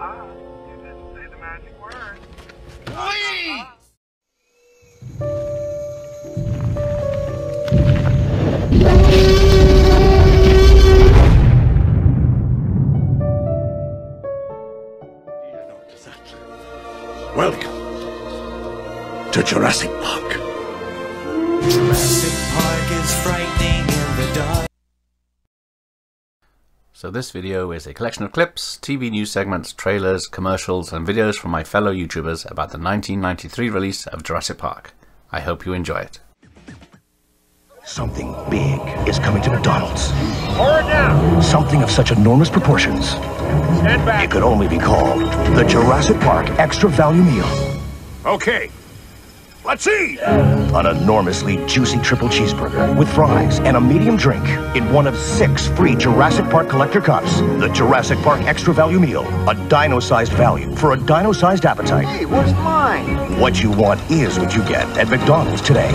Uh-uh. You didn't say the magic word. Welcome to Jurassic Park. So this video is a collection of clips, TV news segments, trailers, commercials, and videos from my fellow YouTubers about the 1993 release of Jurassic Park. I hope you enjoy it. Something big is coming to McDonald's. Pour it down. Something of such enormous proportions, Stand back. it could only be called the Jurassic Park Extra Value Meal. Okay. Let's eat. An enormously juicy triple cheeseburger with fries and a medium drink in one of six free Jurassic Park collector cups. The Jurassic Park Extra Value Meal, a dino-sized value for a dino-sized appetite. Hey, where's mine? What you want is what you get at McDonald's today.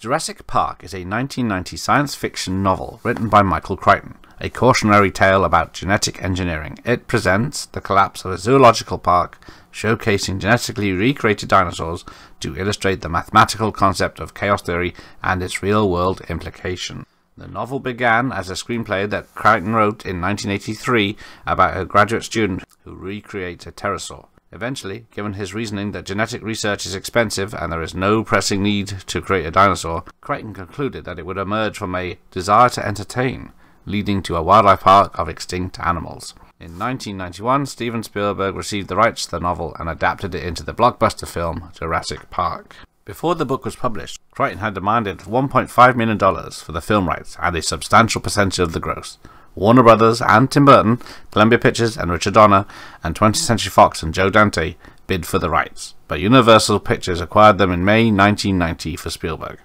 Jurassic Park is a 1990 science fiction novel written by Michael Crichton, a cautionary tale about genetic engineering. It presents the collapse of a zoological park, showcasing genetically recreated dinosaurs to illustrate the mathematical concept of chaos theory and its real world implication. The novel began as a screenplay that Crichton wrote in 1983 about a graduate student who recreates a pterosaur. Eventually, given his reasoning that genetic research is expensive and there is no pressing need to create a dinosaur, Crichton concluded that it would emerge from a desire to entertain, leading to a wildlife park of extinct animals. In 1991, Steven Spielberg received the rights to the novel and adapted it into the blockbuster film Jurassic Park. Before the book was published, Crichton had demanded $1.5 million for the film rights and a substantial percentage of the gross. Warner Brothers and Tim Burton, Columbia Pictures and Richard Donner, and 20th Century Fox and Joe Dante bid for the rights, but Universal Pictures acquired them in May 1990 for Spielberg.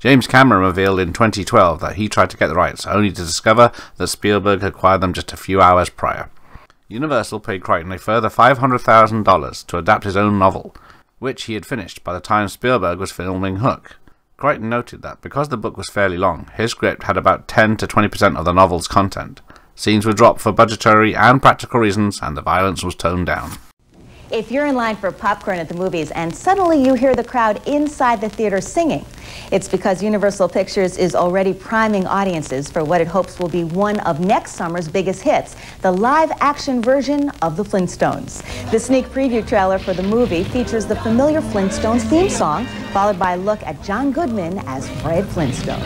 James Cameron revealed in 2012 that he tried to get the rights, only to discover that Spielberg had acquired them just a few hours prior. Universal paid Crichton a further $500,000 to adapt his own novel, which he had finished by the time Spielberg was filming Hook. Crichton noted that because the book was fairly long, his script had about 10 to 20% of the novel's content. Scenes were dropped for budgetary and practical reasons, and the violence was toned down. If you're in line for popcorn at the movies and suddenly you hear the crowd inside the theater singing, it's because Universal Pictures is already priming audiences for what it hopes will be one of next summer's biggest hits, the live action version of The Flintstones. The sneak preview trailer for the movie features the familiar Flintstones theme song, followed by a look at John Goodman as Fred Flintstone.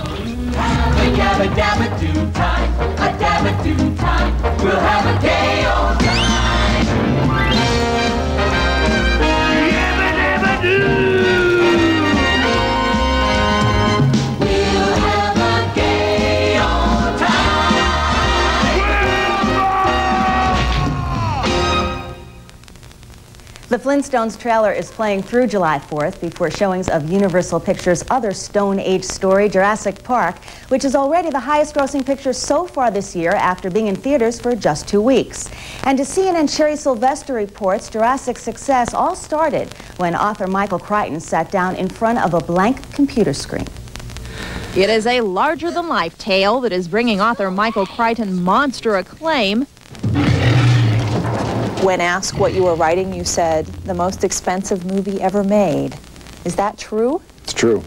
The Flintstones trailer is playing through July 4th before showings of Universal Pictures' other Stone Age story, Jurassic Park, which is already the highest grossing picture so far this year after being in theaters for just two weeks. And to CNN Sherry Sylvester reports Jurassic's success all started when author Michael Crichton sat down in front of a blank computer screen. It is a larger than life tale that is bringing author Michael Crichton monster acclaim. When asked what you were writing, you said, the most expensive movie ever made. Is that true? It's true.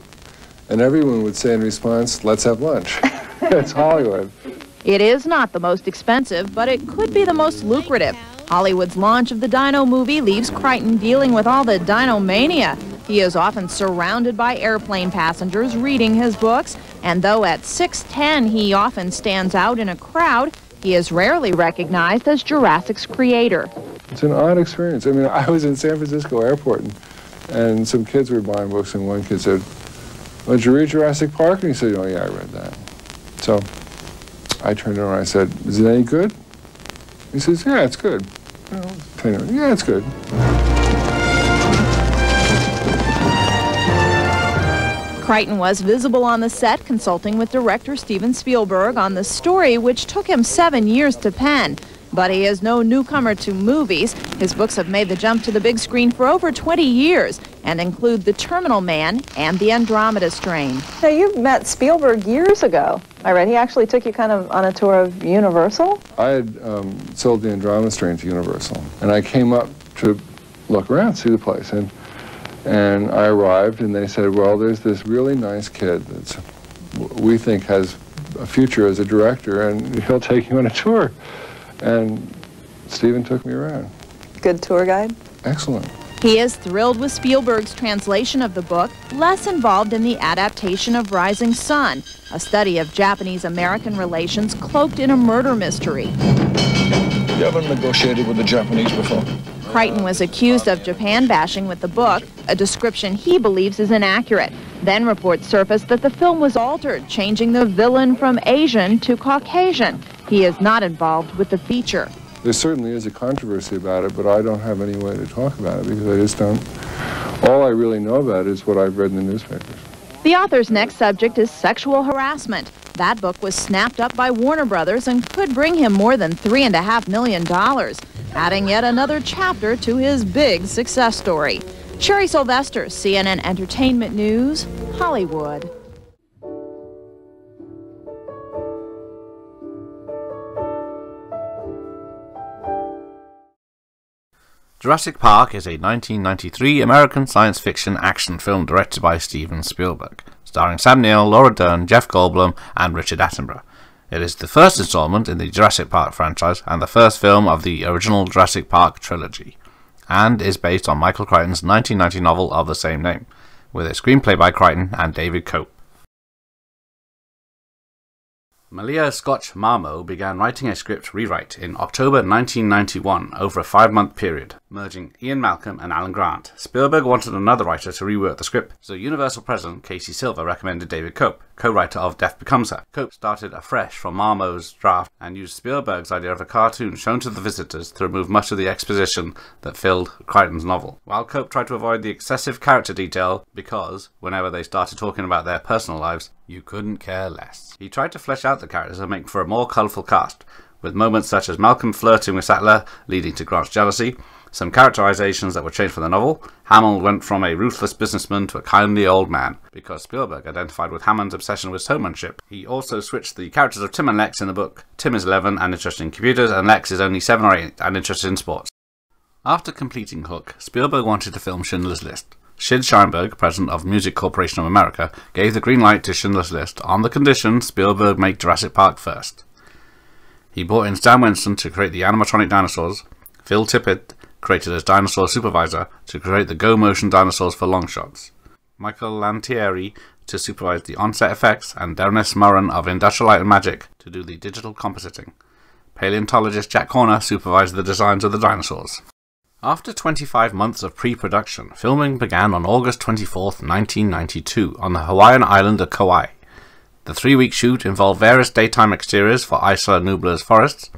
And everyone would say in response, let's have lunch. it's Hollywood. It is not the most expensive, but it could be the most lucrative. Hollywood's launch of the Dino movie leaves Crichton dealing with all the dino mania. He is often surrounded by airplane passengers reading his books, and though at 6'10 he often stands out in a crowd, he is rarely recognized as Jurassic's creator. It's an odd experience. I mean, I was in San Francisco airport and, and some kids were buying books, and one kid said, well, did you read Jurassic Park? And he said, oh, yeah, I read that. So I turned around and I said, is it any good? He says, yeah, it's good. Plain- yeah, it's good. Crichton was visible on the set consulting with director Steven Spielberg on the story, which took him seven years to pen. But he is no newcomer to movies. His books have made the jump to the big screen for over 20 years and include The Terminal Man and The Andromeda Strain. Now, you met Spielberg years ago. I read he actually took you kind of on a tour of Universal. I had um, sold the Andromeda strain to Universal, and I came up to look around, see the place, and and I arrived, and they said, "Well, there's this really nice kid that's we think has a future as a director, and he'll take you on a tour." And Stephen took me around. Good tour guide. Excellent. He is thrilled with Spielberg's translation of the book, less involved in the adaptation of Rising Sun, a study of Japanese-American relations cloaked in a murder mystery. You ever negotiated with the Japanese before? Crichton was accused of Japan bashing with the book, a description he believes is inaccurate. Then reports surfaced that the film was altered, changing the villain from Asian to Caucasian. He is not involved with the feature. There certainly is a controversy about it, but I don't have any way to talk about it because I just don't. All I really know about it is what I've read in the newspapers. The author's next subject is sexual harassment. That book was snapped up by Warner Brothers and could bring him more than $3.5 million, adding yet another chapter to his big success story. Sherry Sylvester, CNN Entertainment News, Hollywood. Jurassic Park is a 1993 American science fiction action film directed by Steven Spielberg, starring Sam Neill, Laura Dern, Jeff Goldblum, and Richard Attenborough. It is the first installment in the Jurassic Park franchise and the first film of the original Jurassic Park trilogy, and is based on Michael Crichton's 1990 novel of the same name, with a screenplay by Crichton and David Koepp. Malia Scotch Marmo began writing a script rewrite in October 1991 over a five month period, merging Ian Malcolm and Alan Grant. Spielberg wanted another writer to rework the script, so Universal president Casey Silver recommended David Koepp, co writer of Death Becomes Her. Koepp started afresh from Marmo's draft and used Spielberg's idea of a cartoon shown to the visitors to remove much of the exposition that filled Crichton's novel. While Koepp tried to avoid the excessive character detail because, whenever they started talking about their personal lives, you couldn't care less. He tried to flesh out the characters and make for a more colourful cast, with moments such as Malcolm flirting with Sattler, leading to Grant's jealousy, some characterizations that were changed for the novel. Hammond went from a ruthless businessman to a kindly old man, because Spielberg identified with Hammond's obsession with showmanship. He also switched the characters of Tim and Lex in the book. Tim is 11 and interested in computers, and Lex is only 7 or 8 and interested in sports. After completing Hook, Spielberg wanted to film Schindler's List. Sid Sheinberg, president of Music Corporation of America, gave the green light to Schindler's List on the condition Spielberg make Jurassic Park first. He brought in Stan Winston to create the animatronic dinosaurs, Phil Tippett created as dinosaur supervisor to create the go motion dinosaurs for long shots, Michael Lantieri to supervise the on-set effects, and Dennis Muren of Industrial Light and Magic to do the digital compositing. Paleontologist Jack Horner supervised the designs of the dinosaurs. After 25 months of pre-production, filming began on August 24, 1992, on the Hawaiian island of Kauai. The three-week shoot involved various daytime exteriors for Isla Nublar's forests.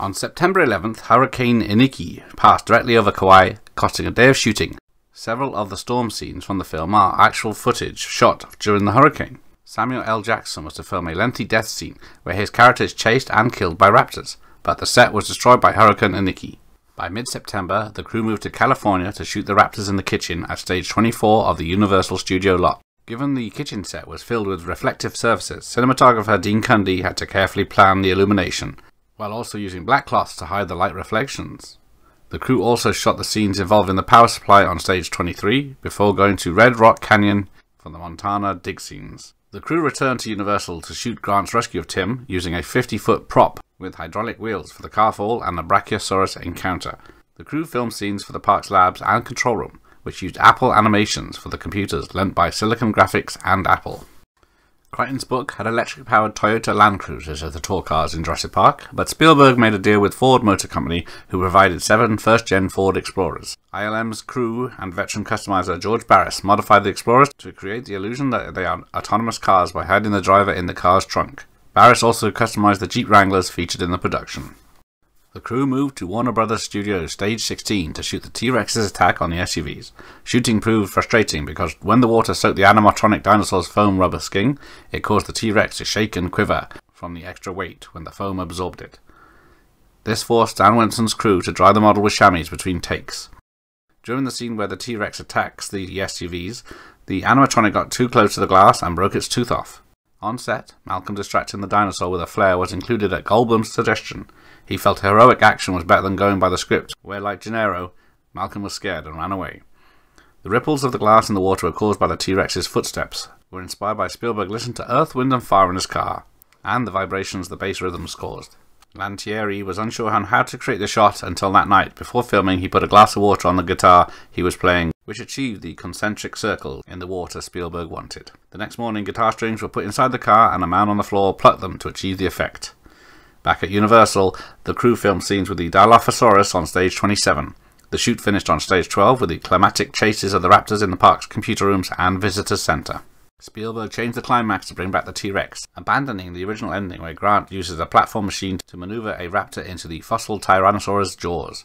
On September 11th, Hurricane Iniki passed directly over Kauai, costing a day of shooting. Several of the storm scenes from the film are actual footage shot during the hurricane. Samuel L. Jackson was to film a lengthy death scene where his character is chased and killed by raptors, but the set was destroyed by Hurricane Iniki. By mid-September, the crew moved to California to shoot the raptors in the kitchen at stage 24 of the Universal Studio lot. Given the kitchen set was filled with reflective surfaces, cinematographer Dean Cundey had to carefully plan the illumination, while also using black cloths to hide the light reflections. The crew also shot the scenes involving the power supply on stage 23 before going to Red Rock Canyon for the Montana dig scenes. The crew returned to Universal to shoot Grant's rescue of Tim using a 50 foot prop with hydraulic wheels for the car fall and the Brachiosaurus encounter. The crew filmed scenes for the park's labs and control room, which used Apple animations for the computers lent by Silicon Graphics and Apple. Crichton's book had electric-powered Toyota Land Cruisers as the tour cars in Jurassic Park, but Spielberg made a deal with Ford Motor Company, who provided seven first-gen Ford Explorers. ILM's crew and veteran customizer George Barris modified the Explorers to create the illusion that they are autonomous cars by hiding the driver in the car's trunk. Barris also customized the Jeep Wranglers featured in the production. The crew moved to Warner Brothers Studios Stage 16 to shoot the T-Rex's attack on the SUVs. Shooting proved frustrating because when the water soaked the animatronic dinosaur's foam rubber skin, it caused the T-Rex to shake and quiver from the extra weight when the foam absorbed it. This forced Stan Winston's crew to dry the model with chamois between takes. During the scene where the T-Rex attacks the SUVs, the animatronic got too close to the glass and broke its tooth off. On set, Malcolm distracting the dinosaur with a flare was included at Goldblum's suggestion. He felt heroic action was better than going by the script, where, like Gennaro, Malcolm was scared and ran away. The ripples of the glass in the water were caused by the T-Rex's footsteps, were inspired by Spielberg listening to Earth, Wind and Fire in his car, and the vibrations the bass rhythms caused. Lantieri was unsure on how to create the shot until that night. Before filming, he put a glass of water on the guitar he was playing, which achieved the concentric circle in the water Spielberg wanted. The next morning, guitar strings were put inside the car and a man on the floor plucked them to achieve the effect. Back at Universal, the crew filmed scenes with the Dilophosaurus on stage 27. The shoot finished on stage 12 with the climatic chases of the raptors in the park's computer rooms and visitors center. Spielberg changed the climax to bring back the T-Rex, abandoning the original ending where Grant uses a platform machine to maneuver a raptor into the fossil Tyrannosaurus jaws.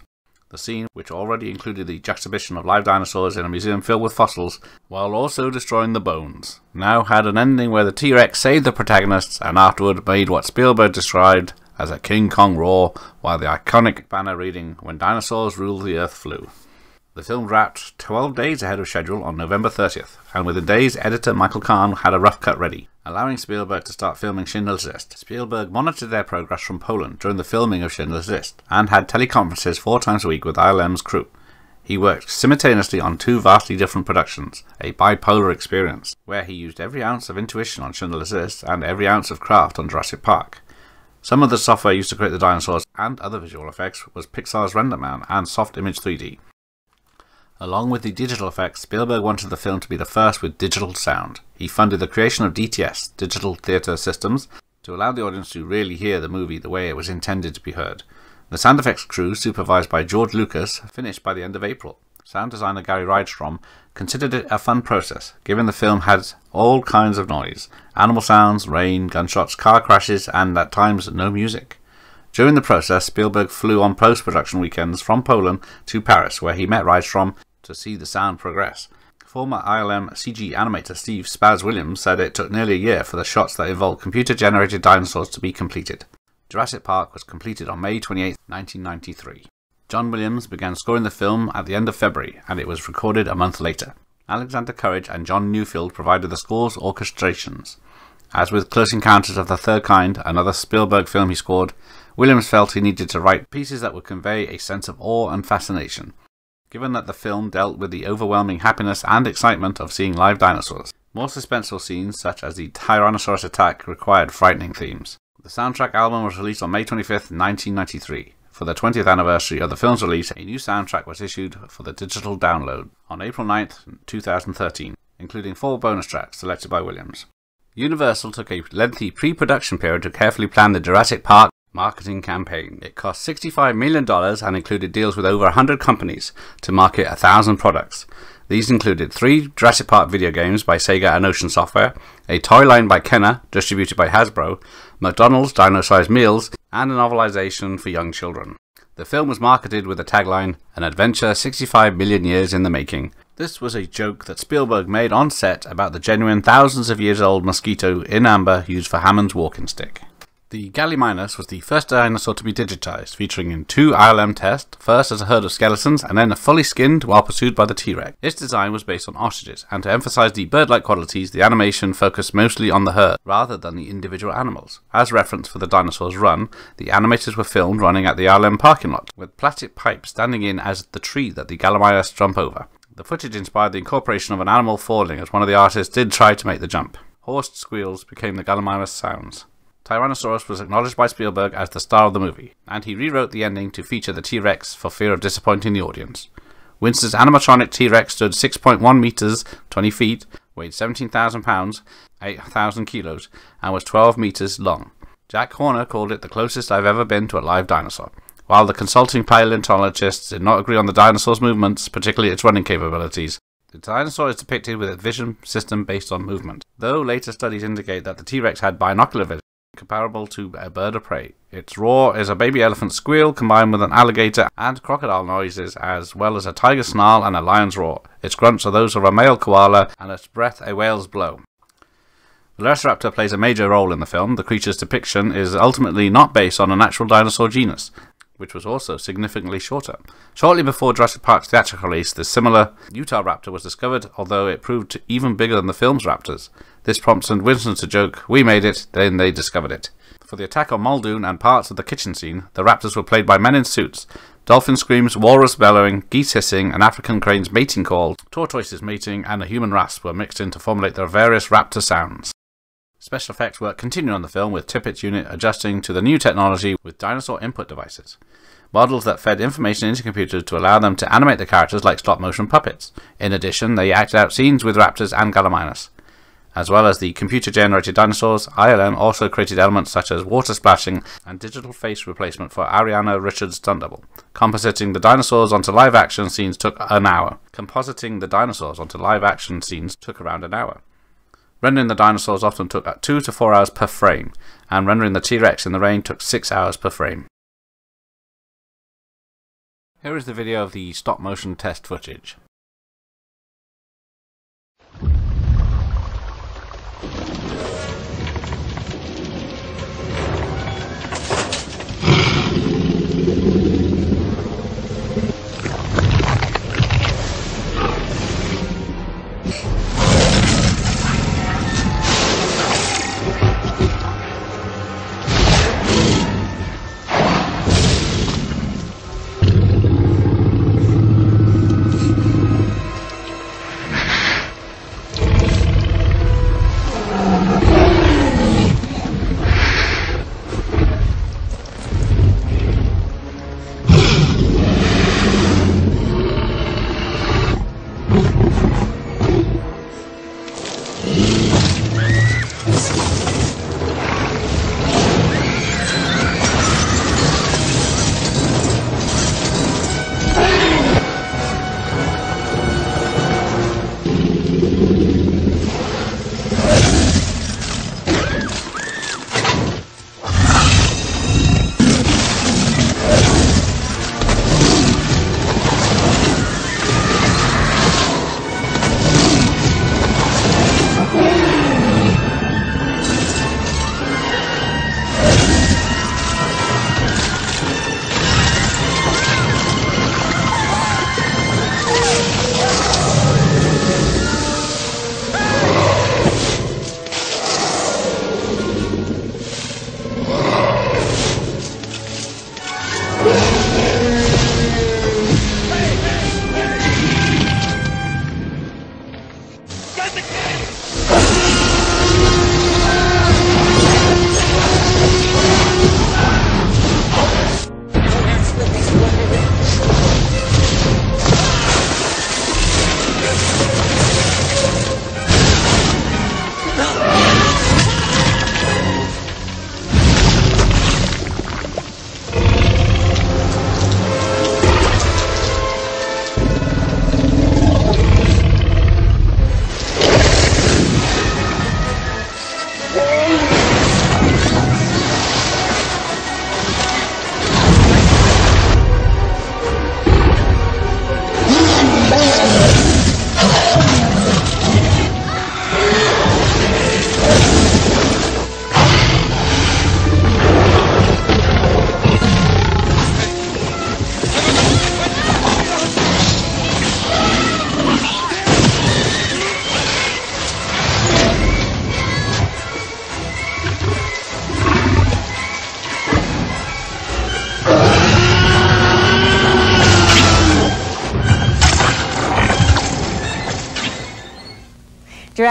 The scene, which already included the juxtaposition of live dinosaurs in a museum filled with fossils, while also destroying the bones, now had an ending where the T-Rex saved the protagonists and afterward made what Spielberg described as a King Kong roar, while the iconic banner reading, When Dinosaurs Rule the Earth flew. The film wrapped 12 days ahead of schedule on November 30th, and within days, editor Michael Kahn had a rough cut ready, allowing Spielberg to start filming Schindler's List. Spielberg monitored their progress from Poland during the filming of Schindler's List, and had teleconferences four times a week with ILM's crew. He worked simultaneously on two vastly different productions, a bipolar experience, where he used every ounce of intuition on Schindler's List and every ounce of craft on Jurassic Park. Some of the software used to create the dinosaurs and other visual effects was Pixar's RenderMan and Softimage 3D. Along with the digital effects, Spielberg wanted the film to be the first with digital sound. He funded the creation of DTS, Digital Theatre Systems, to allow the audience to really hear the movie the way it was intended to be heard. The sound effects crew, supervised by George Lucas, finished by the end of April. Sound designer Gary Rydstrom considered it a fun process, given the film had all kinds of noise animal sounds, rain, gunshots, car crashes, and at times no music. During the process, Spielberg flew on post production weekends from Poland to Paris, where he met Rydstrom to see the sound progress. Former ILM CG animator Steve Spaz Williams said it took nearly a year for the shots that involved computer generated dinosaurs to be completed. Jurassic Park was completed on May 28, 1993. John Williams began scoring the film at the end of February, and it was recorded a month later. Alexander Courage and John Neufeld provided the score's orchestrations. As with Close Encounters of the Third Kind, another Spielberg film he scored, Williams felt he needed to write pieces that would convey a sense of awe and fascination, given that the film dealt with the overwhelming happiness and excitement of seeing live dinosaurs. More suspenseful scenes, such as the Tyrannosaurus attack, required frightening themes. The soundtrack album was released on May 25, 1993. For the 20th anniversary of the film's release, a new soundtrack was issued for the digital download on April 9, 2013, including four bonus tracks selected by Williams. Universal took a lengthy pre production period to carefully plan the Jurassic Park marketing campaign. It cost $65 million and included deals with over 100 companies to market 1,000 products. These included three Jurassic Park video games by Sega and Ocean Software, a toy line by Kenner, distributed by Hasbro, McDonald's dino-sized meals, and a novelization for young children. The film was marketed with the tagline, An Adventure 65 Million Years in the Making. This was a joke that Spielberg made on set about the genuine thousands of years old mosquito in amber used for Hammond's walking stick. The Gallimimus was the first dinosaur to be digitized, featuring in two ILM tests, first as a herd of skeletons and then a fully skinned while pursued by the T-Rex. Its design was based on ostriches, and to emphasize the bird-like qualities, the animation focused mostly on the herd rather than the individual animals. As reference for the dinosaur's run, the animators were filmed running at the ILM parking lot, with plastic pipes standing in as the tree that the Gallimimus jump over. The footage inspired the incorporation of an animal falling, as one of the artists did try to make the jump. Hoarse squeals became the Gallimimus sounds. Tyrannosaurus was acknowledged by Spielberg as the star of the movie, and he rewrote the ending to feature the T Rex for fear of disappointing the audience. Winston's animatronic T Rex stood 6.1 meters, 20 feet, weighed 17,000 pounds, 8,000 kilos, and was 12 meters long. Jack Horner called it the closest I've ever been to a live dinosaur. While the consulting paleontologists did not agree on the dinosaur's movements, particularly its running capabilities, the dinosaur is depicted with a vision system based on movement. Though later studies indicate that the T Rex had binocular vision, comparable to a bird of prey. Its roar is a baby elephant squeal combined with an alligator and crocodile noises, as well as a tiger snarl and a lion's roar. Its grunts are those of a male koala, and its breath a whale's blow. Velociraptor plays a major role in the film. The creature's depiction is ultimately not based on a natural dinosaur genus, which was also significantly shorter. Shortly before Jurassic Park's theatrical release, the similar Utahraptor was discovered, although it proved even bigger than the film's raptors. This prompted Winston to joke, We made it, then they discovered it. For the attack on Muldoon and parts of the kitchen scene, the raptors were played by men in suits. Dolphin screams, walrus bellowing, geese hissing, an African crane's mating call, tortoises mating, and a human rasp were mixed in to formulate their various raptor sounds. Special effects work continued on the film with Tippett's unit adjusting to the new technology with dinosaur input devices. Models that fed information into computers to allow them to animate the characters like stop motion puppets. In addition, they acted out scenes with raptors and Gallimimus. As well as the computer generated dinosaurs, ILM also created elements such as water splashing and digital face replacement for Ariana Richards' double. Compositing the dinosaurs onto live action scenes took an hour. Compositing the dinosaurs onto live action scenes took around an hour. Rendering the dinosaurs often took 2 to 4 hours per frame, and rendering the T Rex in the rain took 6 hours per frame. Here is the video of the stop motion test footage.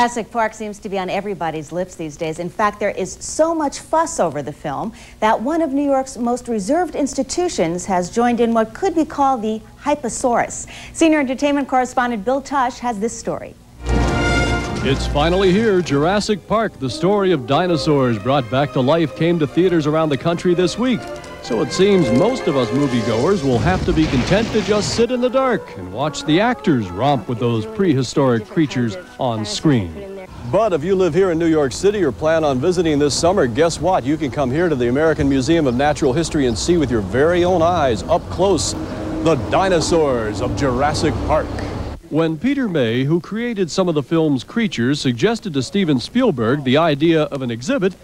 Jurassic Park seems to be on everybody's lips these days. In fact, there is so much fuss over the film that one of New York's most reserved institutions has joined in what could be called the Hyposaurus. Senior entertainment correspondent Bill Tush has this story. It's finally here. Jurassic Park, the story of dinosaurs brought back to life, came to theaters around the country this week. So it seems most of us moviegoers will have to be content to just sit in the dark and watch the actors romp with those prehistoric creatures on screen. But if you live here in New York City or plan on visiting this summer, guess what? You can come here to the American Museum of Natural History and see with your very own eyes, up close, the dinosaurs of Jurassic Park. When Peter May, who created some of the film's creatures, suggested to Steven Spielberg the idea of an exhibit,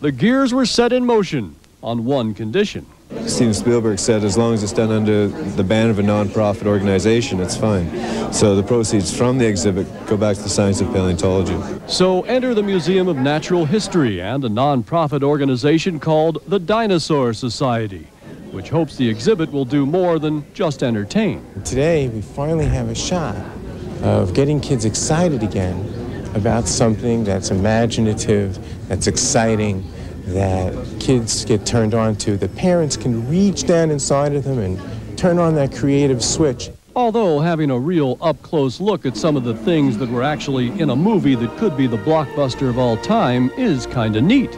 the gears were set in motion on one condition. Steven Spielberg said as long as it's done under the ban of a non-profit organization, it's fine. So the proceeds from the exhibit go back to the science of paleontology. So enter the Museum of Natural History and a non-profit organization called the Dinosaur Society, which hopes the exhibit will do more than just entertain. Today, we finally have a shot of getting kids excited again about something that's imaginative, that's exciting, that kids get turned on to, that parents can reach down inside of them and turn on that creative switch. Although having a real up-close look at some of the things that were actually in a movie that could be the blockbuster of all time is kinda neat.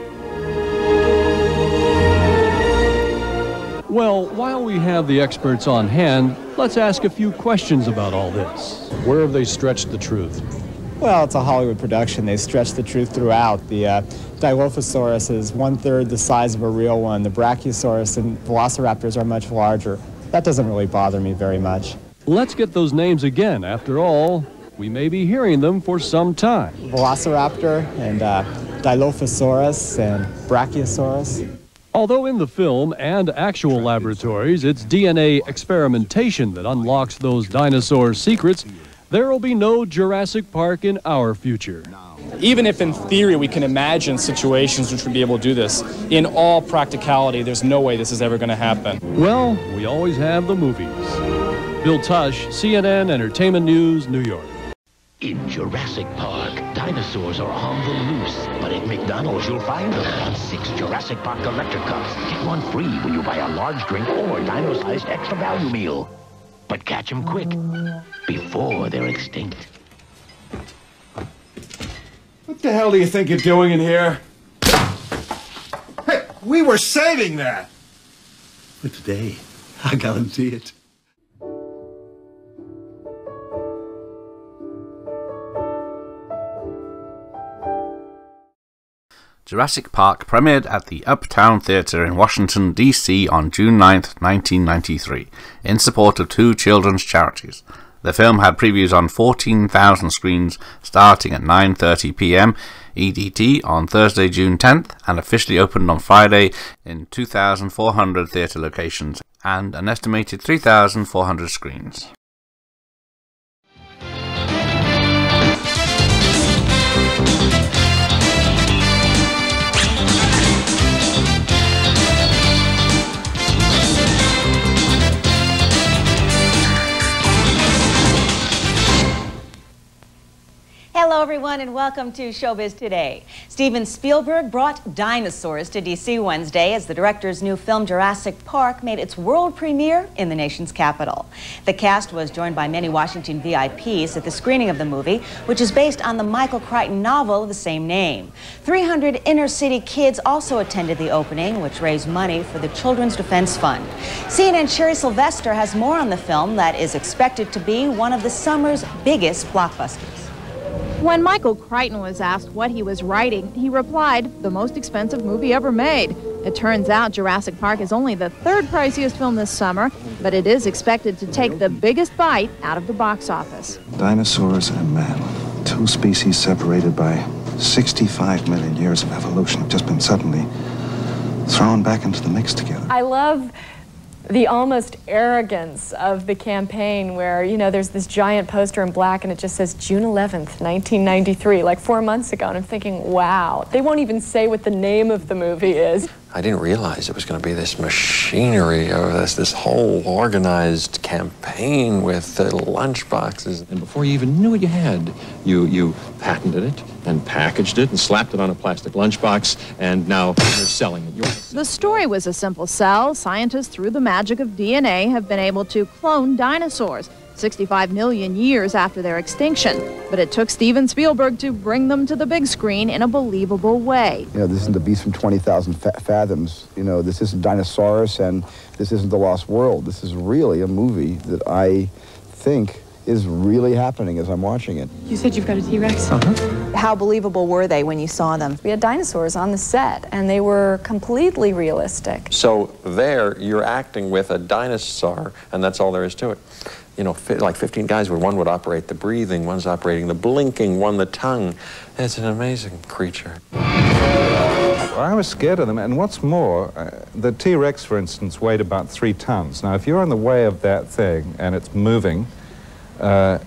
Well, while we have the experts on hand, let's ask a few questions about all this. Where have they stretched the truth? Well, it's a Hollywood production. They stretch the truth throughout. The uh, Dilophosaurus is one third the size of a real one. The Brachiosaurus and Velociraptors are much larger. That doesn't really bother me very much. Let's get those names again. After all, we may be hearing them for some time. Velociraptor and uh, Dilophosaurus and Brachiosaurus. Although in the film and actual laboratories, it's DNA experimentation that unlocks those dinosaur secrets, there will be no Jurassic Park in our future. Even if in theory we can imagine situations which would be able to do this, in all practicality, there's no way this is ever going to happen. Well, we always have the movies. Bill Tush, CNN Entertainment News, New York. In Jurassic Park, dinosaurs are on the loose, but at McDonald's you'll find them on six Jurassic Park Collector Cups. Get one free when you buy a large drink or dino-sized extra value meal. But catch them quick, before they're extinct. What the hell do you think you're doing in here? Hey, we were saving that! For today, I guarantee it. Jurassic Park premiered at the Uptown Theatre in Washington, D.C. on June 9, 1993, in support of two children's charities. The film had previews on 14,000 screens starting at 9:30 p.m. EDT on Thursday, June 10th, and officially opened on Friday in 2,400 theatre locations and an estimated 3,400 screens. Hello, everyone, and welcome to Showbiz Today. Steven Spielberg brought dinosaurs to D.C. Wednesday as the director's new film Jurassic Park made its world premiere in the nation's capital. The cast was joined by many Washington VIPs at the screening of the movie, which is based on the Michael Crichton novel of the same name. 300 inner city kids also attended the opening, which raised money for the Children's Defense Fund. CNN's Sherry Sylvester has more on the film that is expected to be one of the summer's biggest blockbusters. When Michael Crichton was asked what he was writing, he replied, the most expensive movie ever made. It turns out Jurassic Park is only the third priciest film this summer, but it is expected to take the biggest bite out of the box office. Dinosaurs and man, two species separated by 65 million years of evolution, have just been suddenly thrown back into the mix together. I love the almost arrogance of the campaign where, you know, there's this giant poster in black and it just says June 11th, 1993, like four months ago. And I'm thinking, wow, they won't even say what the name of the movie is. I didn't realize it was going to be this machinery of this, this whole organized campaign with uh, lunch boxes. And before you even knew what you had, you, you patented it and packaged it and slapped it on a plastic lunchbox, and now you're selling it. You're The story was a simple sell. Scientists, through the magic of DNA, have been able to clone dinosaurs. 65 million years after their extinction. But it took Steven Spielberg to bring them to the big screen in a believable way. You know, this isn't the beast from 20,000 fa- fathoms. You know, this isn't Dinosaurus and this isn't The Lost World. This is really a movie that I think is really happening as I'm watching it. You said you've got a T-Rex? Uh-huh. How believable were they when you saw them? We had dinosaurs on the set, and they were completely realistic. So there, you're acting with a dinosaur, and that's all there is to it. You know, fi- like 15 guys where one would operate the breathing, one's operating the blinking, one the tongue. It's an amazing creature. I was scared of them, and what's more, uh, the T-Rex, for instance, weighed about three tons. Now, if you're in the way of that thing and it's moving, uh,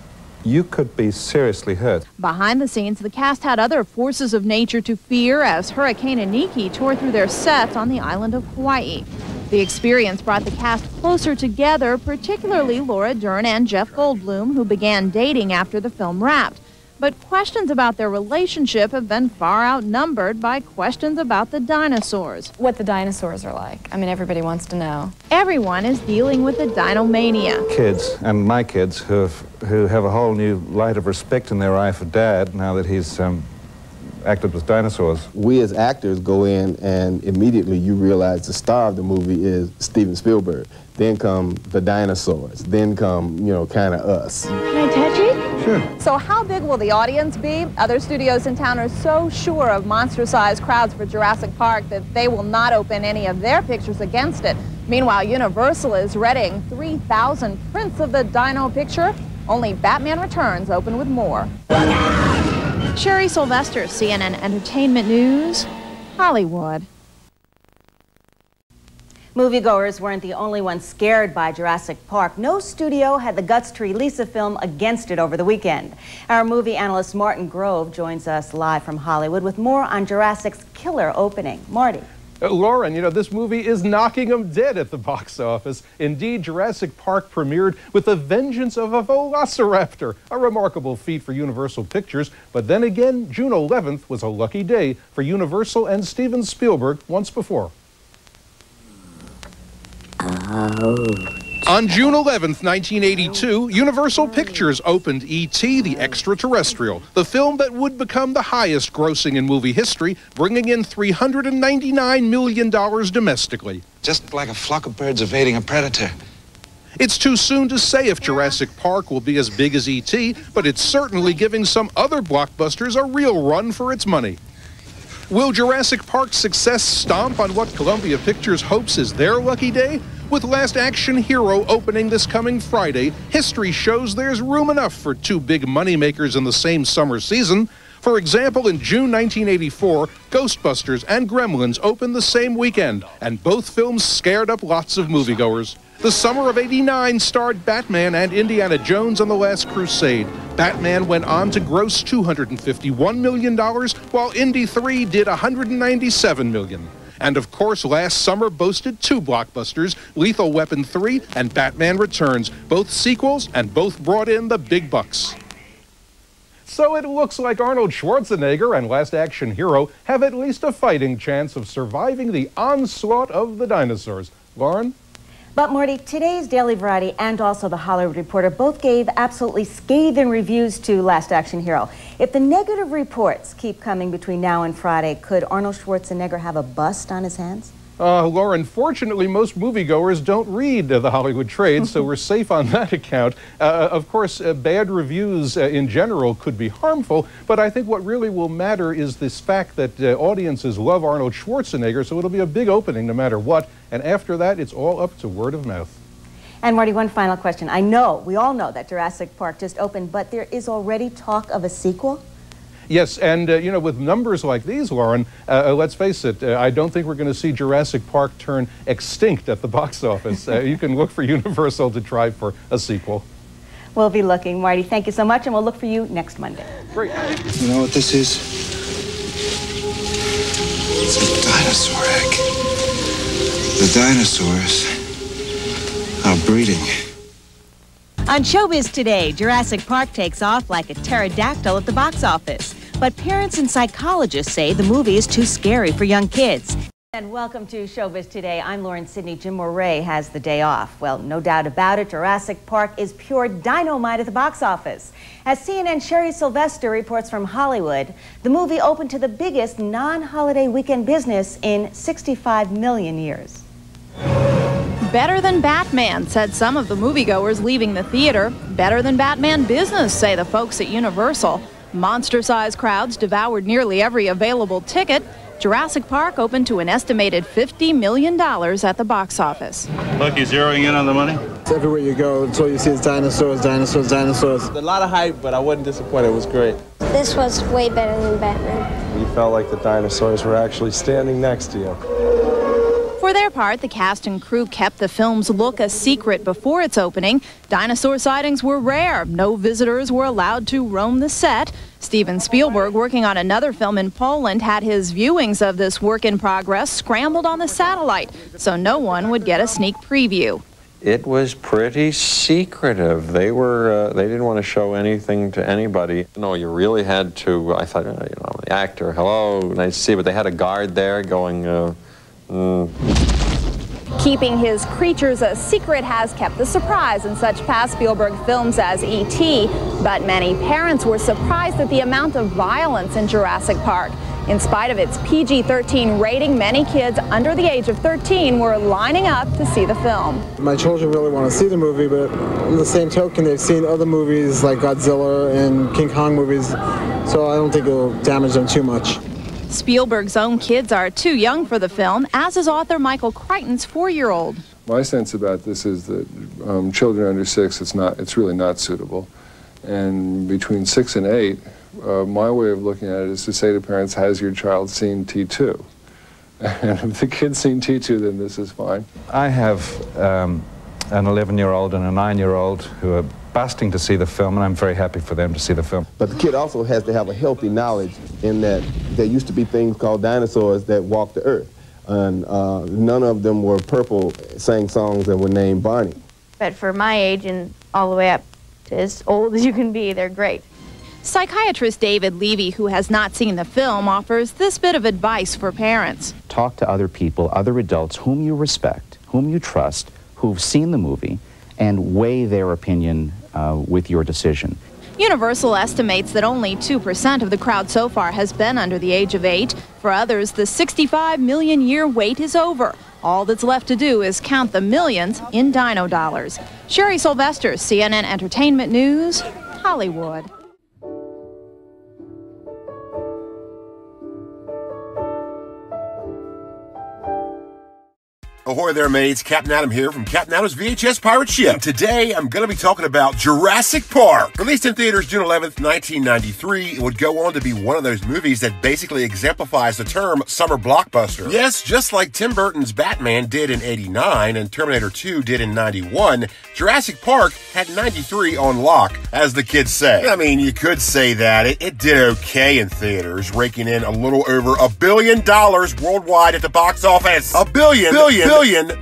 you could be seriously hurt. Behind the scenes, the cast had other forces of nature to fear as Hurricane Iniki tore through their sets on the island of Hawaii. The experience brought the cast closer together, particularly Laura Dern and Jeff Goldblum, who began dating after the film wrapped. But questions about their relationship have been far outnumbered by questions about the dinosaurs. What the dinosaurs are like. I mean, everybody wants to know. Everyone is dealing with the dinomania. Kids, and my kids, who have, who have a whole new light of respect in their eye for Dad now that he's um, acted with dinosaurs. We as actors go in and immediately you realize the star of the movie is Steven Spielberg. Then come the dinosaurs. Then come, you know, kind of us. Can I touch it? Sure. So how big will the audience be? Other studios in town are so sure of monster-sized crowds for Jurassic Park that they will not open any of their pictures against it. Meanwhile, Universal is readying 3,000 prints of the dino picture. Only Batman Returns open with more. Sherry Sylvester, CNN Entertainment News, Hollywood. Moviegoers weren't the only ones scared by Jurassic Park. No studio had the guts to release a film against it over the weekend. Our movie analyst Martin Grove joins us live from Hollywood with more on Jurassic's killer opening. Marty. Uh, Lauren, you know, this movie is knocking them dead at the box office. Indeed, Jurassic Park premiered with the vengeance of a velociraptor, a remarkable feat for Universal Pictures. But then again, June 11th was a lucky day for Universal and Steven Spielberg once before. On June 11th, 1982, Universal Pictures opened E.T. the Extraterrestrial, the film that would become the highest grossing in movie history, bringing in $399 million domestically. Just like a flock of birds evading a predator. It's too soon to say if Jurassic Park will be as big as E.T., but it's certainly giving some other blockbusters a real run for its money. Will Jurassic Park's success stomp on what Columbia Pictures hopes is their lucky day? With Last Action Hero opening this coming Friday, history shows there's room enough for two big moneymakers in the same summer season. For example, in June 1984, Ghostbusters and Gremlins opened the same weekend, and both films scared up lots of moviegoers. The summer of 89 starred Batman and Indiana Jones on the Last Crusade. Batman went on to gross $251 million, while Indy 3 did $197 million. And of course, last summer boasted two blockbusters, Lethal Weapon 3 and Batman Returns, both sequels and both brought in the big bucks. So it looks like Arnold Schwarzenegger and Last Action Hero have at least a fighting chance of surviving the onslaught of the dinosaurs. Lauren? But Marty, today's Daily Variety and also the Hollywood Reporter both gave absolutely scathing reviews to Last Action Hero. If the negative reports keep coming between now and Friday, could Arnold Schwarzenegger have a bust on his hands? Uh, Lauren, fortunately, most moviegoers don't read uh, the Hollywood trade, so we're safe on that account. Uh, of course, uh, bad reviews uh, in general could be harmful, but I think what really will matter is this fact that uh, audiences love Arnold Schwarzenegger, so it'll be a big opening no matter what. And after that, it's all up to word of mouth. And Marty, one final question. I know, we all know that Jurassic Park just opened, but there is already talk of a sequel? Yes, and uh, you know, with numbers like these, Lauren, uh, let's face it, uh, I don't think we're going to see Jurassic Park turn extinct at the box office. Uh, you can look for Universal to try for a sequel. We'll be looking. Marty, thank you so much, and we'll look for you next Monday. Great. You know what this is? It's a dinosaur egg. The dinosaurs are breeding. On Showbiz Today, Jurassic Park takes off like a pterodactyl at the box office. But parents and psychologists say the movie is too scary for young kids. And welcome to Showbiz Today. I'm Lauren Sidney. Jim Moret has the day off. Well, no doubt about it, Jurassic Park is pure dynamite at the box office. As CNN Sherry Sylvester reports from Hollywood, the movie opened to the biggest non-holiday weekend business in 65 million years. Better than Batman, said some of the moviegoers leaving the theater. Better than Batman business, say the folks at Universal. Monster sized crowds devoured nearly every available ticket. Jurassic Park opened to an estimated $50 million at the box office. Look, you zeroing in on the money? Everywhere you go, it's all you see is dinosaurs, dinosaurs, dinosaurs. A lot of hype, but I wasn't disappointed. It was great. This was way better than Batman. You felt like the dinosaurs were actually standing next to you. For their part, the cast and crew kept the film's look a secret before its opening. Dinosaur sightings were rare. No visitors were allowed to roam the set. Steven Spielberg, working on another film in Poland, had his viewings of this work in progress scrambled on the satellite, so no one would get a sneak preview. It was pretty secretive. They were, uh, they didn't want to show anything to anybody. No, you really had to, I thought, you know, the actor, hello, nice to see you, but they had a guard there going, uh, Keeping his creatures a secret has kept the surprise in such past Spielberg films as E.T., but many parents were surprised at the amount of violence in Jurassic Park. In spite of its PG-13 rating, many kids under the age of 13 were lining up to see the film. My children really want to see the movie, but in the same token, they've seen other movies like Godzilla and King Kong movies, so I don't think it'll damage them too much. Spielberg's own kids are too young for the film, as is author Michael Crichton's four-year-old. My sense about this is that um, children under six, it's not, it's really not suitable, and between six and eight, uh, my way of looking at it is to say to parents, has your child seen T2? And if the kid's seen T2, then this is fine. I have um, an 11-year-old and a 9-year-old who are busting to see the film, and I'm very happy for them to see the film. But the kid also has to have a healthy knowledge in that there used to be things called dinosaurs that walked the earth. And uh, none of them were purple, sang songs and were named Barney. But for my age and all the way up to as old as you can be, they're great. Psychiatrist David Levy, who has not seen the film, offers this bit of advice for parents. Talk to other people, other adults whom you respect, whom you trust, who've seen the movie, and weigh their opinion uh, with your decision. Universal estimates that only 2% of the crowd so far has been under the age of 8. For others, the 65 million year wait is over. All that's left to do is count the millions in dino dollars. Sherry Sylvester, CNN Entertainment News, Hollywood. Ahoy there, mates. Captain Adam here from Captain Adam's VHS Pirate Ship. And today, I'm going to be talking about Jurassic Park. Released in theaters June 11th, 1993, it would go on to be one of those movies that basically exemplifies the term summer blockbuster. Yes, just like Tim Burton's Batman did in 89 and Terminator 2 did in 91, Jurassic Park had 93 on lock, as the kids say. I mean, you could say that. It, it did okay in theaters, raking in a little over a billion dollars worldwide at the box office. A billion, billion, billion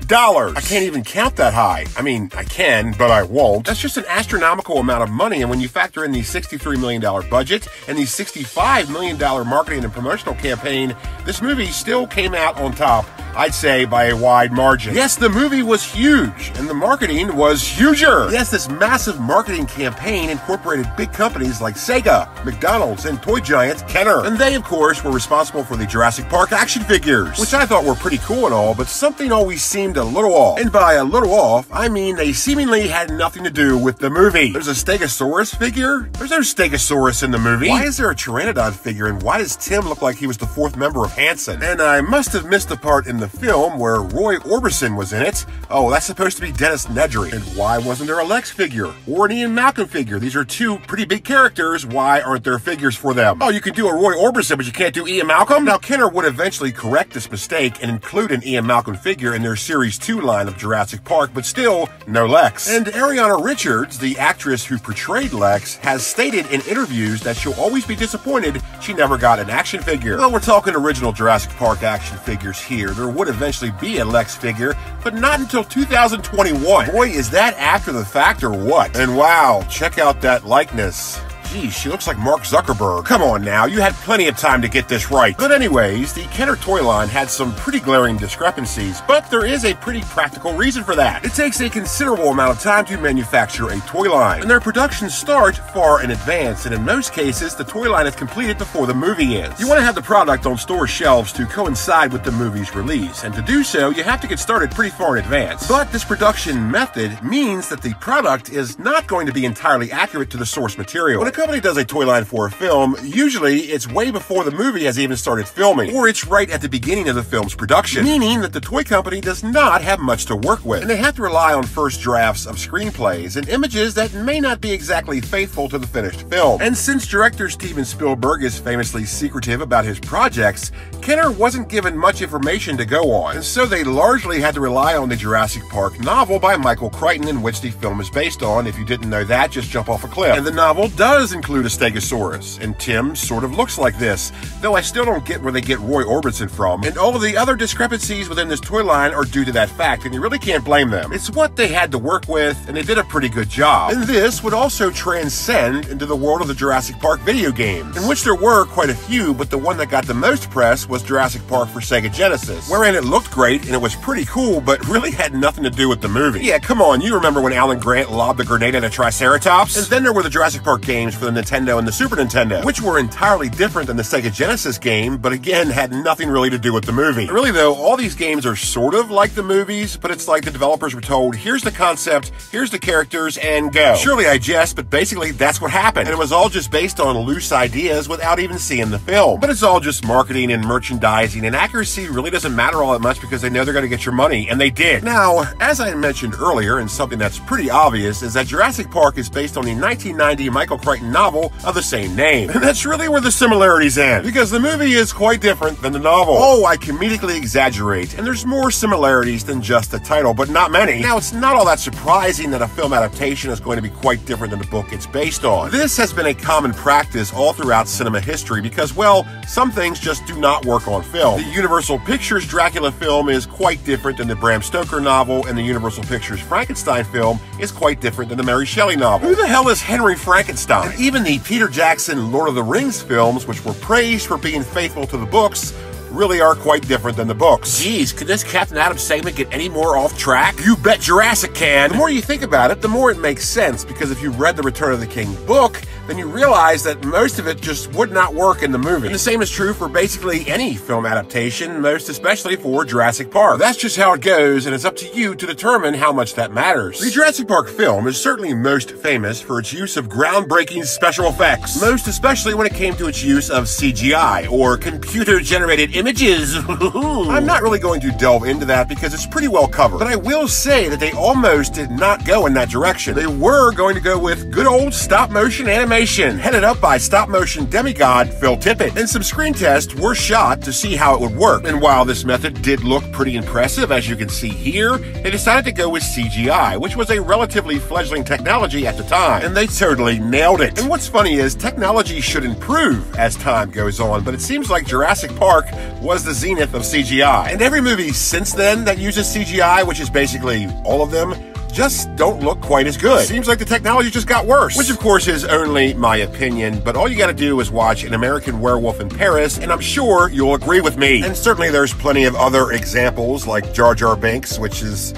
dollars. I can't even count that high. I mean, I can, but I won't. That's just an astronomical amount of money, and when you factor in the $63 million budget and the $65 million marketing and promotional campaign, this movie still came out on top, I'd say, by a wide margin. Yes, the movie was huge, and the marketing was huger. Yes, this massive marketing campaign incorporated big companies like Sega, McDonald's, and toy giant Kenner. And they, of course, were responsible for the Jurassic Park action figures, which I thought were pretty cool and all, but something always seemed a little off. And by a little off, I mean they seemingly had nothing to do with the movie. There's a Stegosaurus figure? There's no Stegosaurus in the movie. Why is there a Pteranodon figure, and why does Tim look like he was the fourth member of Hanson? And I must have missed the part in the film where Roy Orbison was in it. Oh, that's supposed to be Dennis Nedry. And why wasn't there a Lex figure? Or an Ian Malcolm figure? These are two pretty big characters. Why aren't there figures for them? Oh, you can do a Roy Orbison, but you can't do Ian Malcolm? Now, Kenner would eventually correct this mistake and include an Ian Malcolm figure in their Series 2 line of Jurassic Park, but still, no Lex. And Ariana Richards, the actress who portrayed Lex, has stated in interviews that she'll always be disappointed she never got an action figure. Well, we're talking original Jurassic Park action figures here. There would eventually be a Lex figure, but not until 2021. Boy, is that after the fact or what? And wow, check out that likeness. Geez, she looks like Mark Zuckerberg. Come on now, you had plenty of time to get this right. But anyways, the Kenner toy line had some pretty glaring discrepancies, but there is a pretty practical reason for that. It takes a considerable amount of time to manufacture a toy line, and their production start far in advance, and in most cases, the toy line is completed before the movie is. You want to have the product on store shelves to coincide with the movie's release, and to do so, you have to get started pretty far in advance. But this production method means that the product is not going to be entirely accurate to the source material. Company does a toy line for a film, usually it's way before the movie has even started filming, or it's right at the beginning of the film's production, meaning that the toy company does not have much to work with, and they have to rely on first drafts of screenplays and images that may not be exactly faithful to the finished film. And since director Steven Spielberg is famously secretive about his projects, Kenner wasn't given much information to go on, so they largely had to rely on the Jurassic Park novel by Michael Crichton, in which the film is based on. If you didn't know that, just jump off a cliff. And the novel does include a Stegosaurus, and Tim sort of looks like this, though I still don't get where they get Roy Orbison from. And all of the other discrepancies within this toy line are due to that fact, and you really can't blame them. It's what they had to work with, and they did a pretty good job. And this would also transcend into the world of the Jurassic Park video games, in which there were quite a few, but the one that got the most press was Jurassic Park for Sega Genesis, wherein it looked great and it was pretty cool, but really had nothing to do with the movie. Yeah, come on, you remember when Alan Grant lobbed a grenade at a Triceratops? And then there were the Jurassic Park games for the Nintendo and the Super Nintendo, which were entirely different than the Sega Genesis game, but again had nothing really to do with the movie. Really though, all these games are sort of like the movies, but it's like the developers were told, here's the concept, here's the characters, and go. Surely I jest, but basically that's what happened. And it was all just based on loose ideas without even seeing the film. But it's all just marketing and merchandising, and accuracy really doesn't matter all that much because they know they're going to get your money, and they did. Now, as I mentioned earlier, and something that's pretty obvious, is that Jurassic Park is based on the 1990 Michael Crichton novel of the same name. And that's really where the similarities end, because the movie is quite different than the novel. Oh, I comedically exaggerate, and there's more similarities than just the title, but not many. Now, it's not all that surprising that a film adaptation is going to be quite different than the book it's based on. This has been a common practice all throughout cinema history because, well, some things just do not work on film. The Universal Pictures Dracula film is quite different than the Bram Stoker novel, and the Universal Pictures Frankenstein film is quite different than the Mary Shelley novel. Who the hell is Henry Frankenstein? Even the Peter Jackson Lord of the Rings films, which were praised for being faithful to the books, really are quite different than the books. Geez, could this Captain Adam segment get any more off track? You bet Jurassic can. The more you think about it, the more it makes sense, because if you read the Return of the King book, then you realize that most of it just would not work in the movie. And the same is true for basically any film adaptation, most especially for Jurassic Park. That's just how it goes, and it's up to you to determine how much that matters. The Jurassic Park film is certainly most famous for its use of groundbreaking special effects, most especially when it came to its use of CGI, or computer-generated images. I'm not really going to delve into that because it's pretty well covered, but I will say that they almost did not go in that direction. They were going to go with good old stop-motion animation animation, headed up by stop motion demigod Phil Tippett. And some screen tests were shot to see how it would work. And while this method did look pretty impressive, as you can see here, they decided to go with CGI, which was a relatively fledgling technology at the time. And they totally nailed it. And what's funny is technology should improve as time goes on, but it seems like Jurassic Park was the zenith of CGI. And every movie since then that uses CGI, which is basically all of them, just don't look quite as good. Seems like the technology just got worse. Which, of course, is only my opinion, but all you gotta do is watch An American Werewolf in Paris, and I'm sure you'll agree with me. And certainly there's plenty of other examples, like Jar Jar Binks, which is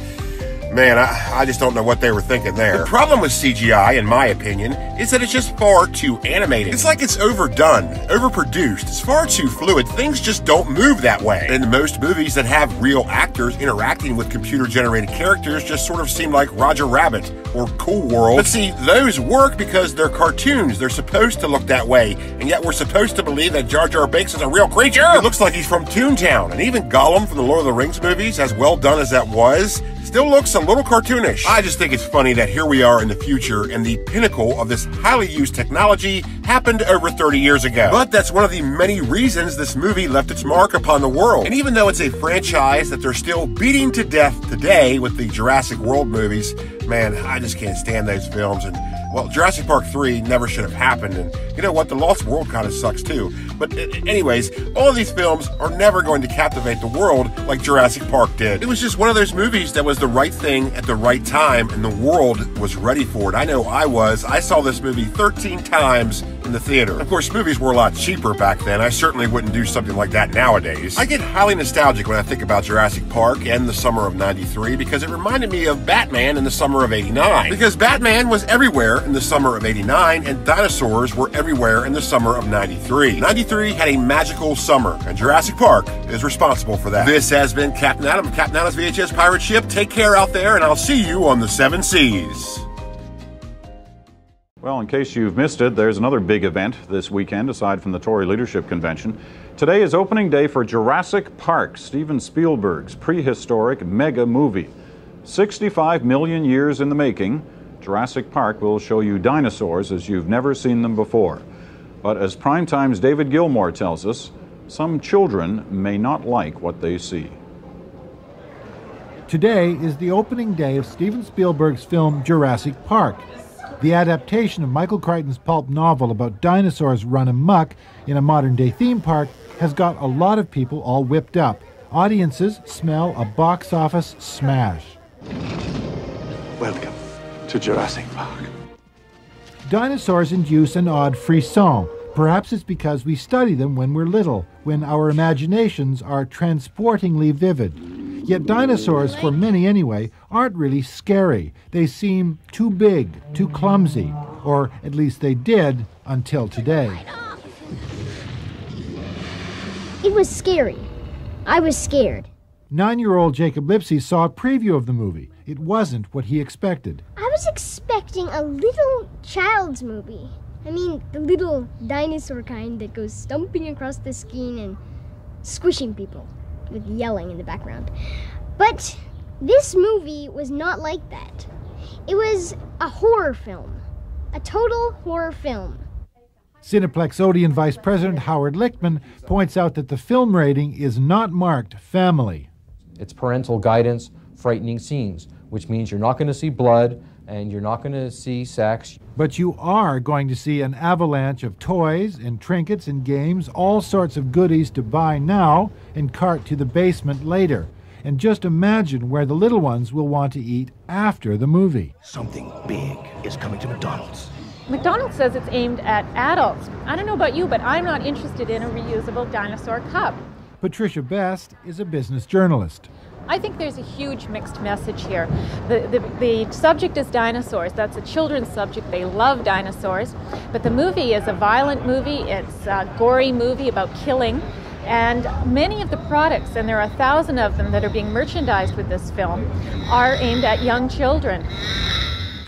Man, I, I, just don't know what they were thinking there. The problem with CGI, in my opinion, is that it's just far too animated. It's like it's overdone, overproduced. It's far too fluid. Things just don't move that way. And most movies that have real actors interacting with computer-generated characters just sort of seem like Roger Rabbit or Cool World. But see, those work because they're cartoons. They're supposed to look that way, and yet we're supposed to believe that Jar Jar Binks is a real creature. It looks like he's from Toontown, and even Gollum from the Lord of the Rings movies, as well done as that was, still looks a little cartoonish. I just think it's funny that here we are in the future and the pinnacle of this highly used technology happened over 30 years ago. But that's one of the many reasons this movie left its mark upon the world. And even though it's a franchise that they're still beating to death today with the Jurassic World movies, man, I just can't stand those films and Well, Jurassic Park 3 never should have happened, and you know what? The Lost World kind of sucks too. But, anyways, all of these films are never going to captivate the world like Jurassic Park did. It was just one of those movies that was the right thing at the right time, and the world was ready for it. I know I was. I saw this movie 13 times in the theater. Of course, movies were a lot cheaper back then. I certainly wouldn't do something like that nowadays. I get highly nostalgic when I think about Jurassic Park and the summer of 93 because it reminded me of Batman in the summer of 89. Because Batman was everywhere in the summer of 89 and dinosaurs were everywhere in the summer of 93. 93 had a magical summer and Jurassic Park is responsible for that. This has been Captain Adam Captain Adam's VHS Pirate Ship. Take care out there and I'll see you on the seven seas. Well, in case you've missed it, there's another big event this weekend aside from the Tory Leadership Convention. Today is opening day for Jurassic Park, Steven Spielberg's prehistoric mega movie. 65 million years in the making, Jurassic Park will show you dinosaurs as you've never seen them before. But as Primetime's David Gilmour tells us, some children may not like what they see. Today is the opening day of Steven Spielberg's film Jurassic Park. The adaptation of Michael Crichton's pulp novel about dinosaurs run amok in a modern day theme park has got a lot of people all whipped up. Audiences smell a box office smash. Welcome to Jurassic Park. Dinosaurs induce an odd frisson. Perhaps it's because we study them when we're little, when our imaginations are transportingly vivid. Yet dinosaurs, for many anyway, aren't really scary. They seem too big, too clumsy, or at least they did until today. It was scary. I was scared. Nine year old Jacob Lipsy saw a preview of the movie. It wasn't what he expected. I was expecting a little child's movie. I mean, the little dinosaur kind that goes stumping across the screen and squishing people with yelling in the background. But this movie was not like that. It was a horror film, a total horror film. Cineplex Odeon Vice President Howard Lichtman points out that the film rating is not marked family. It's parental guidance, frightening scenes, which means you're not going to see blood and you're not going to see sex. But you are going to see an avalanche of toys and trinkets and games, all sorts of goodies to buy now and cart to the basement later. And just imagine where the little ones will want to eat after the movie. Something big is coming to McDonald's. McDonald's says it's aimed at adults. I don't know about you, but I'm not interested in a reusable dinosaur cup. Patricia Best is a business journalist. I think there's a huge mixed message here. The, the, the, subject is dinosaurs. That's a children's subject. They love dinosaurs. But the movie is a violent movie, it's a gory movie about killing. And many of the products, and there are a thousand of them that are being merchandised with this film, are aimed at young children.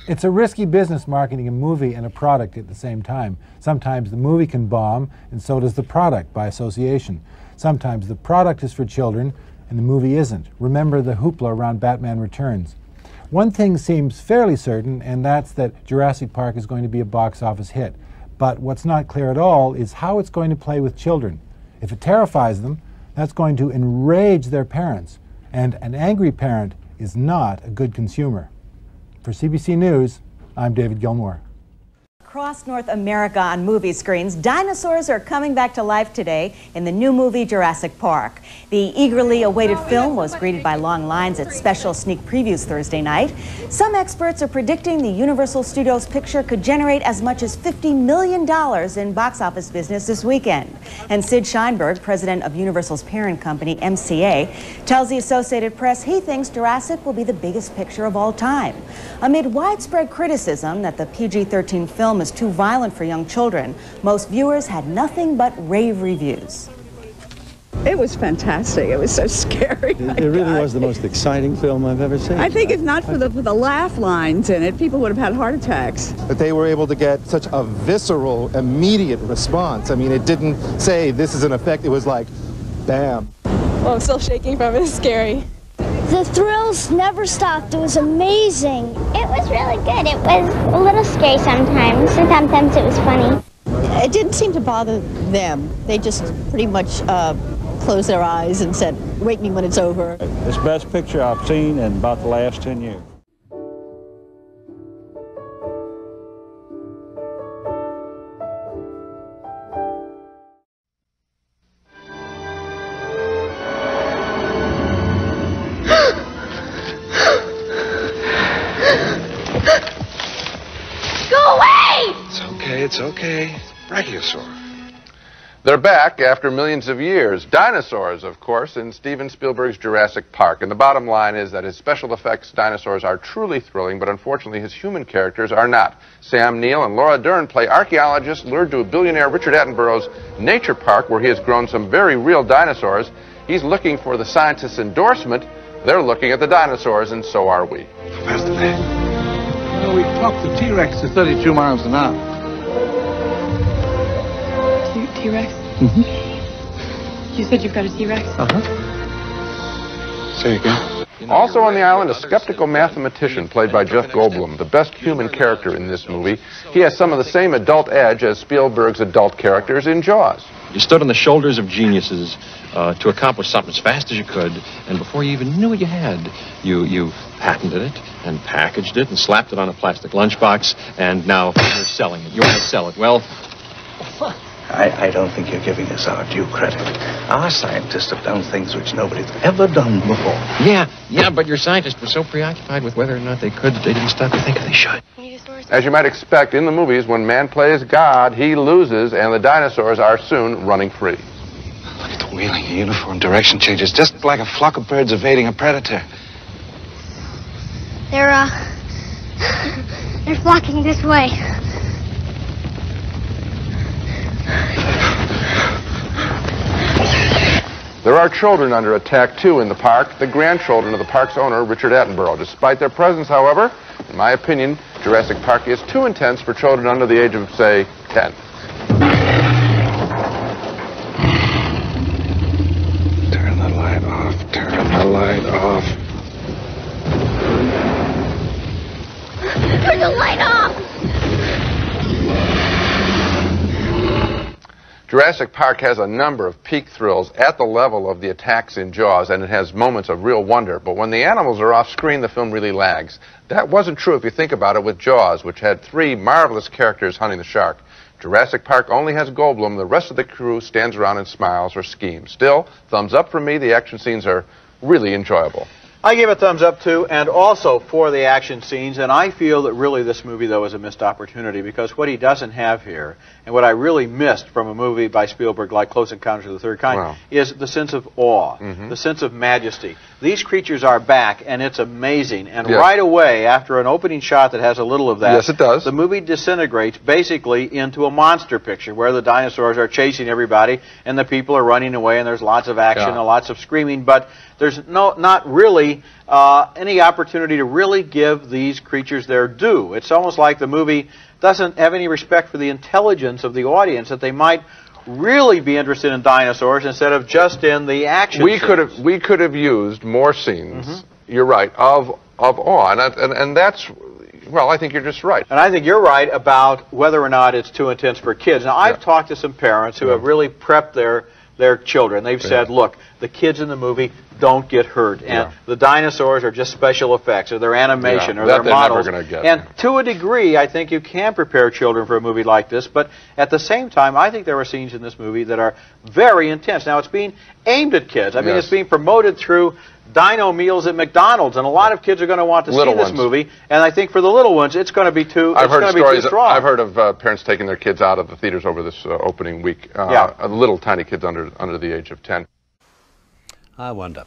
It's a risky business marketing a movie and a product at the same time. Sometimes the movie can bomb, and so does the product by association. Sometimes the product is for children, and the movie isn't. Remember the hoopla around Batman Returns. One thing seems fairly certain, and that's that Jurassic Park is going to be a box office hit. But what's not clear at all is how it's going to play with children. If it terrifies them, that's going to enrage their parents, and an angry parent is not a good consumer. For CBC News, I'm David Gilmour. Across North America on movie screens, dinosaurs are coming back to life today in the new movie Jurassic Park. The eagerly awaited film was greeted by long lines at special sneak previews Thursday night. Some experts are predicting the Universal Studios picture could generate as much as $50 million in box office business this weekend. And Sid Sheinberg, president of Universal's parent company, MCA, tells the Associated Press he thinks Jurassic will be the biggest picture of all time. Amid widespread criticism that the PG 13 film is too violent for young children, most viewers had nothing but rave reviews. It was fantastic. It was so scary. It, it really was the most exciting film I've ever seen. I think if not for the, for the laugh lines in it, people would have had heart attacks. That they were able to get such a visceral, immediate response. I mean, it didn't say this is an effect. It was like, bam. Well, I'm still shaking from it. It's scary. The thrills never stopped. It was amazing. It was really good. It was a little scary sometimes, and sometimes it was funny. It didn't seem to bother them. They just pretty much uh, closed their eyes and said, wake me when it's over. It's the best picture I've seen in about the last 10 years. It's okay. Brachiosaur. They're back after millions of years. Dinosaurs, of course, in Steven Spielberg's Jurassic Park. And the bottom line is that his special effects dinosaurs are truly thrilling, but unfortunately his human characters are not. Sam Neill and Laura Dern play archaeologists lured to a billionaire Richard Attenborough's nature park where he has grown some very real dinosaurs. He's looking for the scientists' endorsement. They're looking at the dinosaurs, and so are we. Faster there. Well, we clocked the T-Rex to 32 miles an hour. T- T-Rex? Mm-hmm. You said you've got a T-Rex? Uh-huh. Say again. Also on the island, a skeptical mathematician played by Jeff Goldblum, the best human character in this movie. He has some of the same adult edge as Spielberg's adult characters in Jaws. You stood on the shoulders of geniuses uh, to accomplish something as fast as you could, and before you even knew what you had, you, you patented it and packaged it and slapped it on a plastic lunchbox, and now you're selling it. You want to sell it. Well, I, I don't think you're giving us our due credit. Our scientists have done things which nobody's ever done before. yeah, yeah, but your scientists were so preoccupied with whether or not they could that they didn't stop to think if they should. As you might expect in the movies, when man plays God, he loses, and the dinosaurs are soon running free. Look at the wheeling, the uniform direction changes, just like a flock of birds evading a predator. They're, uh, they're flocking this way. There are children under attack, too, in the park, the grandchildren of the park's owner, Richard Attenborough. Despite their presence, however, in my opinion, Jurassic Park is too intense for children under the age of, say, 10. Turn the light off, turn the light off. Turn the light off! Jurassic Park has a number of peak thrills at the level of the attacks in Jaws, and it has moments of real wonder. But when the animals are off screen, the film really lags. That wasn't true if you think about it with Jaws, which had three marvelous characters hunting the shark. Jurassic Park only has Goldblum. The rest of the crew stands around and smiles or schemes. Still, thumbs up for me. The action scenes are really enjoyable. I give it thumbs up too, and also for the action scenes. And I feel that really this movie, though, is a missed opportunity because what he doesn't have here, and what I really missed from a movie by Spielberg like Close Encounters of the Third Kind, Wow. is the sense of awe, Mhm. the sense of majesty. These creatures are back, and it's amazing. And Yes. right away, after an opening shot that has a little of that, Yes, it does. the movie disintegrates basically into a monster picture where the dinosaurs are chasing everybody and the people are running away, and there's lots of action Yeah. and lots of screaming, but there's no not really uh, any opportunity to really give these creatures their due. It's almost like the movie doesn't have any respect for the intelligence of the audience that they might really be interested in dinosaurs instead of just in the action. we scenes. could have we could have used more scenes. Mhm. You're right of of awe, and, and and that's well, I think you're just right. And I think you're right about whether or not it's too intense for kids. Now, I've talked to some parents who have really prepped their their children. They've said, look, the kids in the movie don't get hurt, and Yeah. the dinosaurs are just special effects, or their animation, Yeah, or their models. get. And to a degree, I think you can prepare children for a movie like this. But at the same time, I think there are scenes in this movie that are very intense. Now, it's being aimed at kids. I mean, Yes. it's being promoted through dino meals at McDonald's, and a lot of kids are going to want to Little see this ones. movie. And I think for the little ones, it's going to be too. I've heard going to be stories. I've heard of uh, parents taking their kids out of the theaters over this uh, opening week. Uh, Yeah. uh, little tiny kids under under the age of ten. I wonder.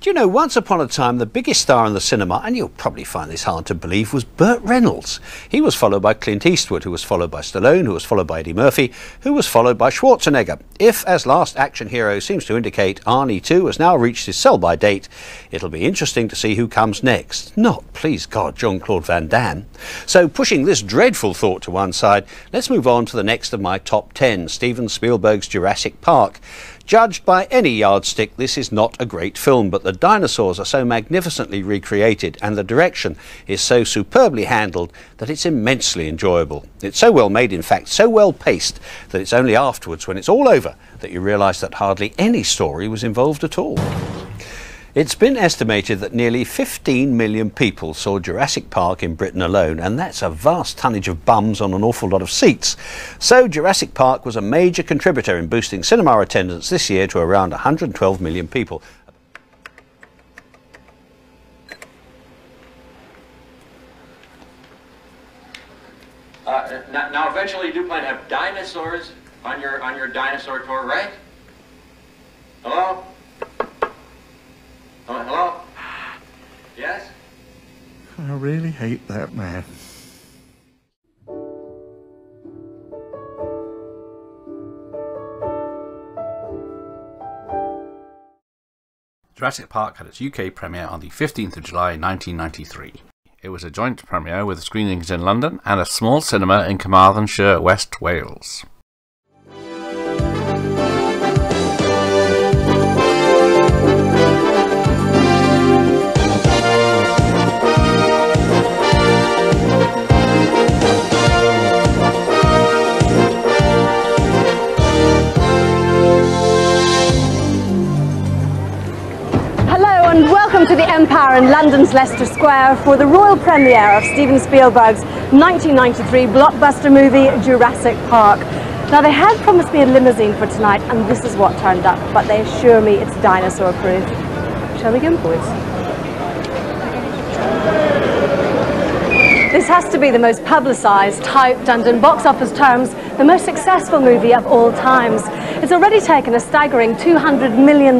Do you know, once upon a time, the biggest star in the cinema, and you'll probably find this hard to believe, was Burt Reynolds. He was followed by Clint Eastwood, who was followed by Stallone, who was followed by Eddie Murphy, who was followed by Schwarzenegger. If, as Last Action Hero seems to indicate, Arnie too has now reached his sell-by date, it'll be interesting to see who comes next. Not, please God, Jean-Claude Van Damme. So, pushing this dreadful thought to one side, let's move on to the next of my top 10, Steven Spielberg's Jurassic Park. Judged by any yardstick, this is not a great film, but the dinosaurs are so magnificently recreated and the direction is so superbly handled that it's immensely enjoyable. It's so well made, in fact, so well paced, that it's only afterwards, when it's all over, that you realise that hardly any story was involved at all. It's been estimated that nearly 15 million people saw Jurassic Park in Britain alone, and that's a vast tonnage of bums on an awful lot of seats. So, Jurassic Park was a major contributor in boosting cinema attendance this year to around 112 million people. Uh, now, eventually, you do plan to have dinosaurs on your on your dinosaur tour, right? Hello? Oh, hello? Yes? I really hate that man. Jurassic Park had its UK premiere on the 15th of July 1993. It was a joint premiere with screenings in London and a small cinema in Carmarthenshire, West Wales. Welcome to the Empire in London's Leicester Square for the royal premiere of Steven Spielberg's 1993 blockbuster movie Jurassic Park. Now they had promised me a limousine for tonight and this is what turned up, but they assure me it's dinosaur proof. Shall we go boys? This has to be the most publicised, hyped and in box office terms, the most successful movie of all times. It's already taken a staggering $200 million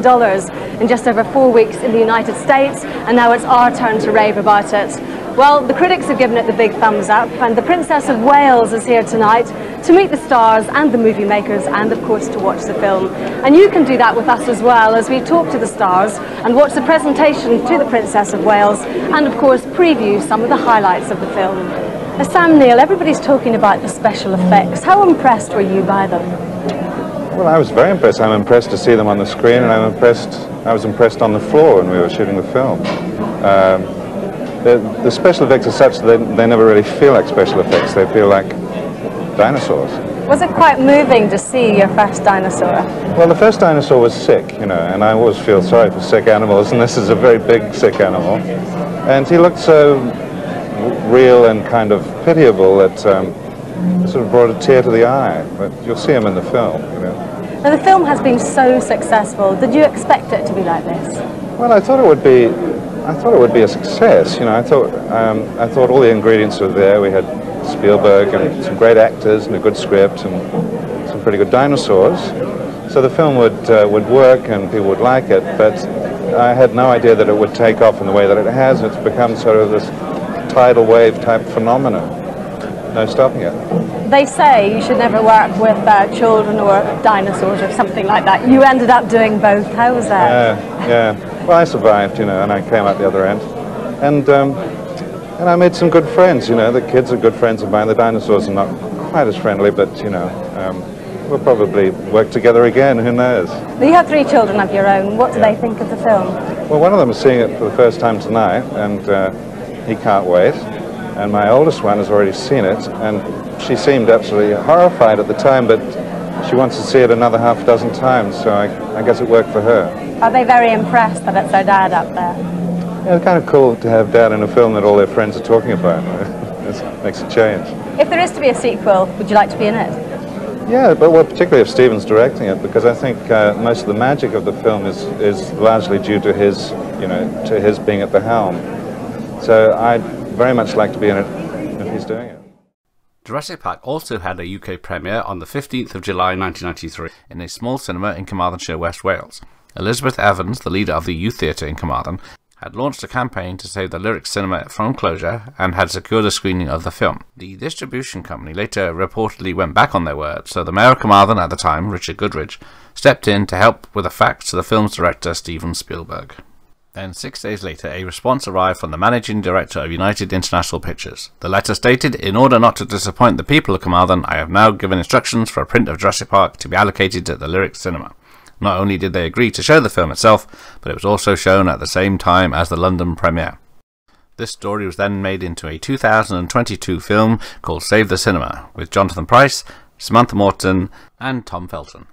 in just over four weeks in the United States and now it's our turn to rave about it. Well, the critics have given it the big thumbs up and the Princess of Wales is here tonight to meet the stars and the movie makers and of course to watch the film. And you can do that with us as well as we talk to the stars and watch the presentation to the Princess of Wales and of course preview some of the highlights of the film. Sam Neill, everybody's talking about the special effects. How impressed were you by them? Well, I was very impressed. I'm impressed to see them on the screen, and I'm impressed. I was impressed on the floor when we were shooting the film. Um, the, the special effects are such that they, they never really feel like special effects. They feel like dinosaurs. Was it quite moving to see your first dinosaur? Well, the first dinosaur was sick, you know, and I always feel sorry for sick animals, and this is a very big sick animal. And he looked so real and kind of pitiable that um, sort of brought a tear to the eye. But you'll see him in the film, you know. Now the film has been so successful. Did you expect it to be like this? Well, I thought it would be. I thought it would be a success. You know, I thought um, I thought all the ingredients were there. We had Spielberg and some great actors and a good script and some pretty good dinosaurs. So the film would uh, would work and people would like it. But I had no idea that it would take off in the way that it has. It's become sort of this tidal wave type phenomenon. No stopping it. They say you should never work with uh, children or dinosaurs or something like that. You ended up doing both. How was that? Yeah, yeah. Well, I survived, you know, and I came out the other end. And um, and I made some good friends, you know. The kids are good friends of mine. The dinosaurs are not quite as friendly, but, you know, um, we'll probably work together again. Who knows? You have three children of your own. What do they think of the film? Well, one of them is seeing it for the first time tonight, and uh, he can't wait. And my oldest one has already seen it, and she seemed absolutely horrified at the time, but she wants to see it another half dozen times, so I, I guess it worked for her. Are they very impressed that it's their dad up there? Yeah, it's kind of cool to have dad in a film that all their friends are talking about. it makes a change. If there is to be a sequel, would you like to be in it? Yeah, but well, particularly if Steven's directing it, because I think uh, most of the magic of the film is, is largely due to his, you know, to his being at the helm. So I'd very much like to be in it if he's doing it. Jurassic Park also had a UK premiere on the 15th of July 1993 in a small cinema in Carmarthenshire, West Wales. Elizabeth Evans, the leader of the youth theatre in Carmarthen, had launched a campaign to save the Lyric Cinema from closure and had secured a screening of the film. The distribution company later reportedly went back on their word, so the mayor of Carmarthen at the time, Richard Goodridge, stepped in to help with the fax to the film's director, Steven Spielberg. Then, six days later, a response arrived from the managing director of United International Pictures. The letter stated, In order not to disappoint the people of Carmarthen, I have now given instructions for a print of Jurassic Park to be allocated at the Lyric Cinema. Not only did they agree to show the film itself, but it was also shown at the same time as the London premiere. This story was then made into a 2022 film called Save the Cinema, with Jonathan Pryce, Samantha Morton, and Tom Felton.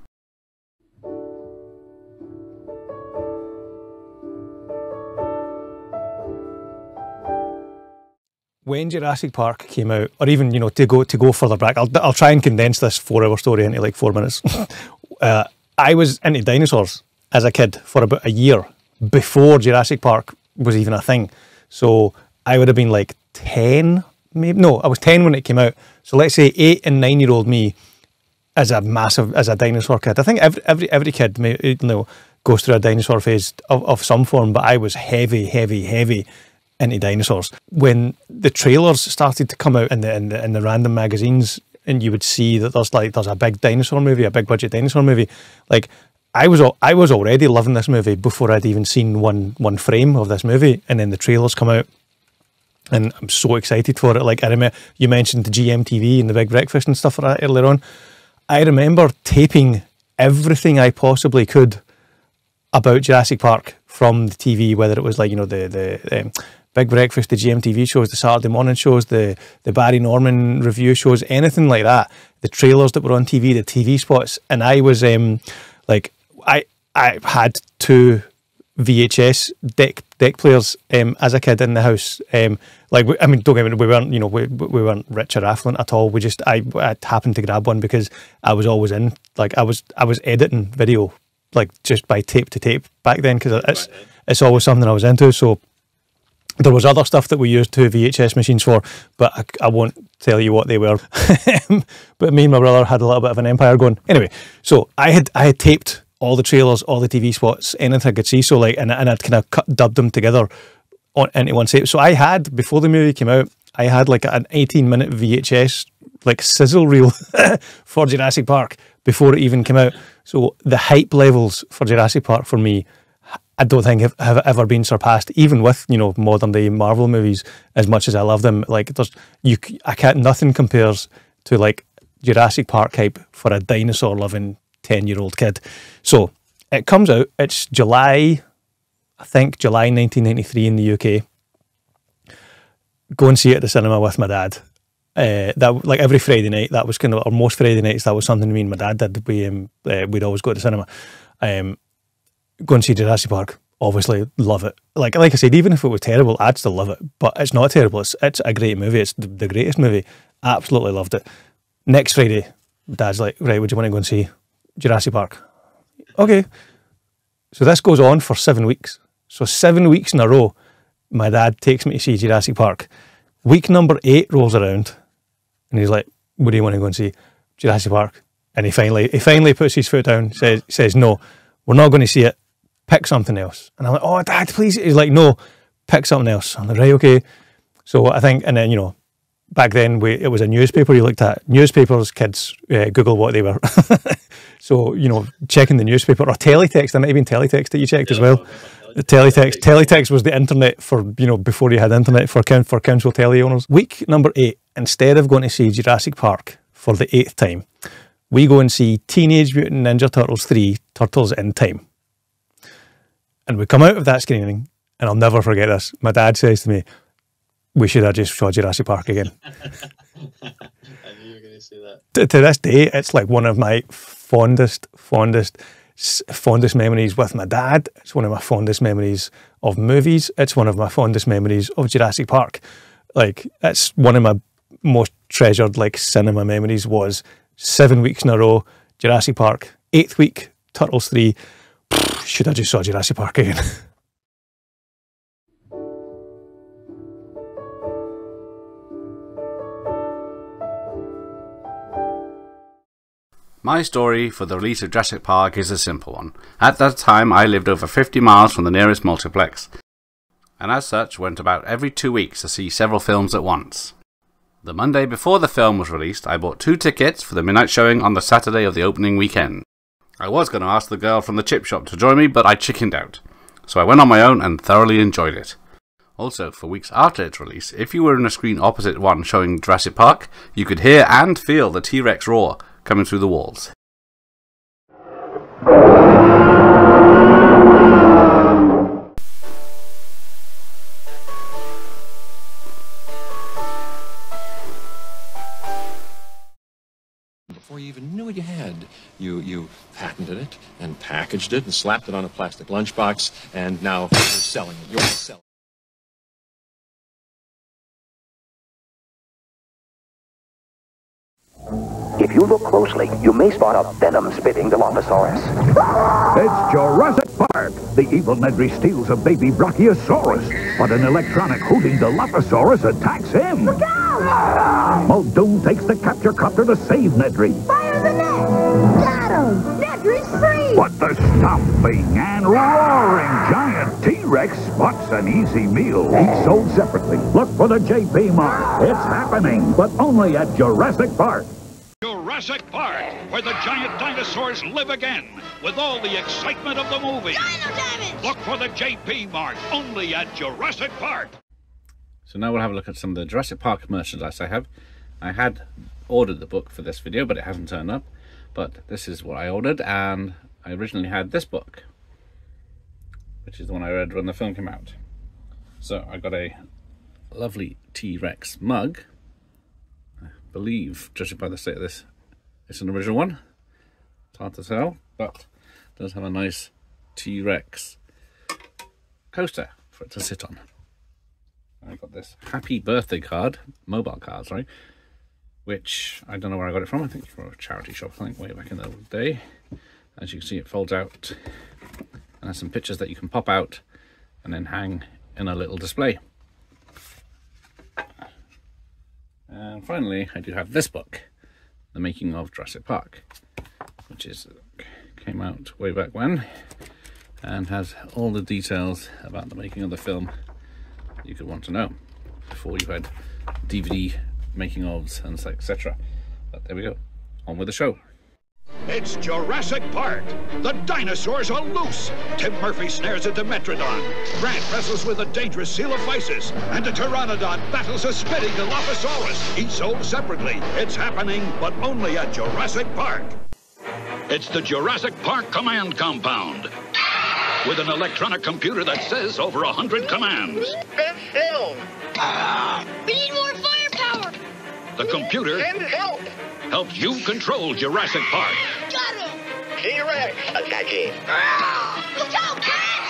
When Jurassic Park came out, or even you know to go to go further back, I'll I'll try and condense this four-hour story into like four minutes. uh, I was into dinosaurs as a kid for about a year before Jurassic Park was even a thing. So I would have been like ten, maybe no, I was ten when it came out. So let's say eight and nine year old me as a massive as a dinosaur kid. I think every every every kid may you know goes through a dinosaur phase of, of some form, but I was heavy, heavy, heavy into dinosaurs. When the trailers started to come out in the in the, in the random magazines, and you would see that there's like there's a big dinosaur movie, a big budget dinosaur movie, like. I was I was already loving this movie before I'd even seen one one frame of this movie, and then the trailers come out, and I'm so excited for it. Like I remember you mentioned the GMTV and the Big Breakfast and stuff like that earlier on. I remember taping everything I possibly could about Jurassic Park from the TV, whether it was like you know the the um, Big Breakfast, the GMTV shows, the Saturday morning shows, the the Barry Norman review shows, anything like that. The trailers that were on TV, the TV spots, and I was um, like, I I had two VHS deck deck players um, as a kid in the house. Um, like I mean, don't get me we weren't you know we, we weren't rich or affluent at all. We just I, I happened to grab one because I was always in like I was I was editing video like just by tape to tape back then because it's it's always something I was into. So there was other stuff that we used two VHS machines for, but I, I won't tell you what they were. but me and my brother had a little bit of an empire going. Anyway, so I had I had taped all the trailers, all the TV spots, anything I could see. So like, and, and I'd kind of cut, dubbed them together on, into one tape. So I had before the movie came out, I had like an 18 minute VHS like sizzle reel for Jurassic Park before it even came out. So the hype levels for Jurassic Park for me, I don't think have, have ever been surpassed, even with you know modern day Marvel movies. As much as I love them, like there's you, I can't. Nothing compares to like Jurassic Park hype for a dinosaur loving 10 year old kid. So it comes out, it's July, I think July 1993 in the UK. Go and see it at the cinema with my dad. Uh, that like every Friday night, that was kind of, or most Friday nights, that was something me and my dad did. We um, uh, we'd always go to the cinema. Um, go and see Jurassic Park. Obviously, love it. Like like I said, even if it was terrible, I'd still love it. But it's not terrible. It's it's a great movie. It's the, greatest movie. Absolutely loved it. Next Friday, Dad's like, right, would you want to go and see Jurassic Park. Okay. So this goes on for seven weeks. So seven weeks in a row, my dad takes me to see Jurassic Park. Week number eight rolls around, and he's like, "What do you want to go and see?" Jurassic Park. And he finally he finally puts his foot down, says says, "No, we're not going to see it. Pick something else." And I'm like, "Oh, Dad, please." He's like, "No, pick something else." I'm like, "Right, okay." So I think, and then you know, back then we, it was a newspaper you looked at. Newspapers, kids uh, Google what they were. so, you know, checking the newspaper or teletext, there might have been teletext that you checked as well. The teletext, teletext was the internet for, you know, before you had internet for, for council tele owners. Week number eight, instead of going to see Jurassic Park for the eighth time, we go and see Teenage Mutant Ninja Turtles 3, Turtles in Time. And we come out of that screening, and I'll never forget this. My dad says to me, we should have just saw Jurassic Park again. I knew you were going to say that. To, to, this day, it's like one of my fondest, fondest, fondest memories with my dad. It's one of my fondest memories of movies. It's one of my fondest memories of Jurassic Park. Like, it's one of my most treasured like cinema memories was seven weeks in a row, Jurassic Park. Eighth week, Turtles 3. Should I just saw Jurassic Park again? My story for the release of Jurassic Park is a simple one. At that time, I lived over 50 miles from the nearest multiplex, and as such went about every two weeks to see several films at once. The Monday before the film was released, I bought two tickets for the midnight showing on the Saturday of the opening weekend. I was going to ask the girl from the chip shop to join me, but I chickened out. So I went on my own and thoroughly enjoyed it. Also, for weeks after its release, if you were in a screen opposite one showing Jurassic Park, you could hear and feel the T Rex roar, coming through the walls. You, you patented it and packaged it and slapped it on a plastic lunchbox, and now you're selling it. You're selling If you look closely, you may spot a venom-spitting Dilophosaurus. It's Jurassic Park. The evil Nedry steals a baby Brachiosaurus, but an electronic hooting Dilophosaurus attacks him. Look out! Muldoon takes the capture copter to save Nedry. Fire the net! Got! Nedry's free! But the stomping and roaring giant T-Rex spots an easy meal. Each sold separately. Look for the JP mark. It's happening, but only at Jurassic Park. Jurassic Park, where the giant dinosaurs live again, with all the excitement of the movie. Dino damage! Look for the JP mark, only at Jurassic Park. So now we'll have a look at some of the Jurassic Park merchandise I have. I had ordered the book for this video, but it hasn't turned up. But this is what I ordered, and I originally had this book, which is the one I read when the film came out. So I got a lovely T-Rex mug. I believe, judging by the state of this, it's an original one. It's hard to tell, but does have a nice T-Rex coaster for it to sit on. I got this happy birthday card, mobile card, sorry, which I don't know where I got it from. I think from a charity shop, I think, way back in the day. As you can see, it folds out and has some pictures that you can pop out and then hang in a little display. And finally, I do have this book, The Making of Jurassic Park, which is came out way back when and has all the details about the making of the film you could want to know before you had DVD making ofs and etc. But there we go. On with the show. It's Jurassic Park. The dinosaurs are loose. Tim Murphy snares a Dimetrodon. Grant wrestles with a dangerous Coelophysis. And a Pteranodon battles a spitting Dilophosaurus. Each sold separately. It's happening, but only at Jurassic Park. It's the Jurassic Park Command Compound. With an electronic computer that says over a hundred commands. Best film! we need more firepower! The computer Send help! helps you control Jurassic Park. Got him! T-Rex attacking! Look out, cats!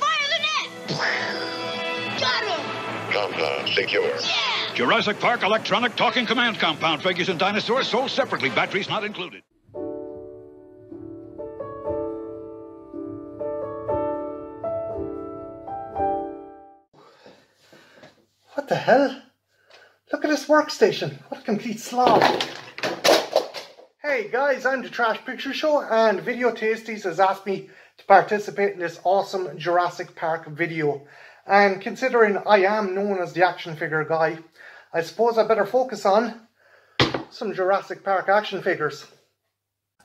Fire the net! Got him! Compound secure. Jurassic Park electronic talking command compound figures and dinosaurs sold separately, batteries not included. What the hell? This workstation. What a complete slob. Hey guys, I'm the Trashed Picture Show and Video Tasties has asked me to participate in this awesome Jurassic Park video. And considering I am known as the action figure guy, I suppose I better focus on some Jurassic Park action figures.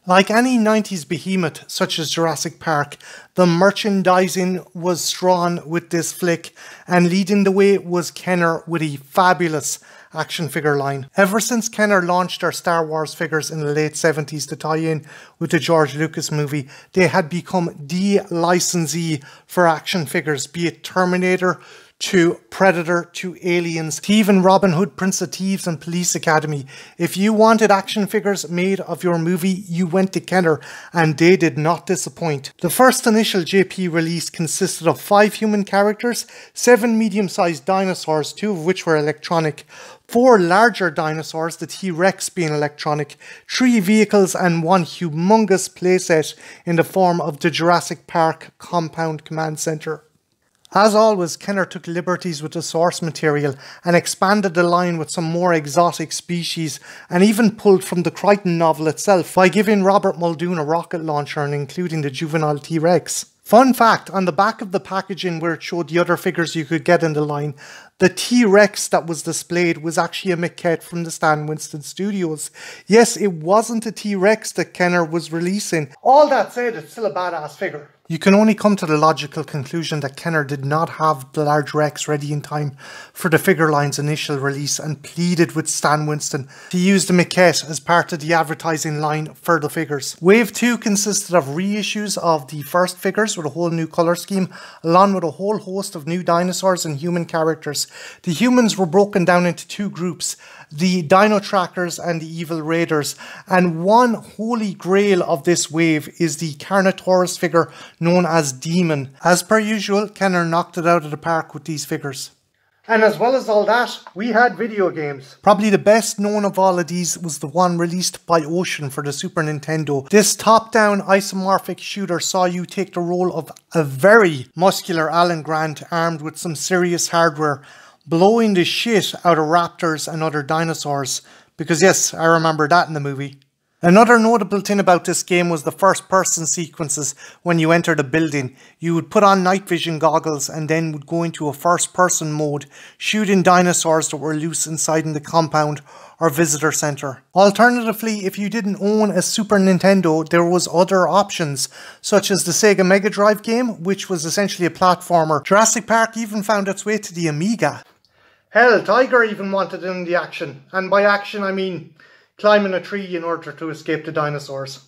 Like any 90s behemoth such as Jurassic Park, the merchandising was strong with this flick, and leading the way was Kenner with a fabulous action figure line. Ever since Kenner launched their Star Wars figures in the late 70s to tie in with the George Lucas movie, they had become the licensee for action figures, be it Terminator, to Predator to Aliens to even Robin Hood, Prince of Thieves and Police Academy. If you wanted action figures made of your movie, you went to Kenner and they did not disappoint. The first initial JP release consisted of five human characters, seven medium-sized dinosaurs, two of which were electronic, four larger dinosaurs, the T-Rex being electronic, three vehicles and one humongous playset in the form of the Jurassic Park Compound Command Center. As always, Kenner took liberties with the source material and expanded the line with some more exotic species and even pulled from the Crichton novel itself by giving Robert Muldoon a rocket launcher and including the juvenile T-Rex. Fun fact, on the back of the packaging where it showed the other figures you could get in the line, the T-Rex that was displayed was actually a maquette from the Stan Winston Studios. Yes, it wasn't a T-Rex that Kenner was releasing. All that said, it's still a badass figure. You can only come to the logical conclusion that Kenner did not have the large Rex ready in time for the figure line's initial release and pleaded with Stan Winston to use the maquette as part of the advertising line for the figures. Wave 2 consisted of reissues of the first figures with a whole new colour scheme, along with a whole host of new dinosaurs and human characters. The humans were broken down into two groups, the Dino Trackers and the Evil Raiders, and one holy grail of this wave is the Carnotaurus figure known as Demon. As per usual, Kenner knocked it out of the park with these figures. And as well as all that, we had video games. Probably the best known of all of these was the one released by Ocean for the Super Nintendo. This top-down isomorphic shooter saw you take the role of a very muscular Alan Grant armed with some serious hardware blowing the shit out of raptors and other dinosaurs. Because yes, I remember that in the movie. Another notable thing about this game was the first person sequences when you entered a building. You would put on night vision goggles and then would go into a first person mode, shooting dinosaurs that were loose inside in the compound or visitor center. Alternatively, if you didn't own a Super Nintendo, there was other options, such as the Sega Mega Drive game, which was essentially a platformer. Jurassic Park even found its way to the Amiga. Hell, Tiger even wanted in the action, and by action I mean climbing a tree in order to escape the dinosaurs.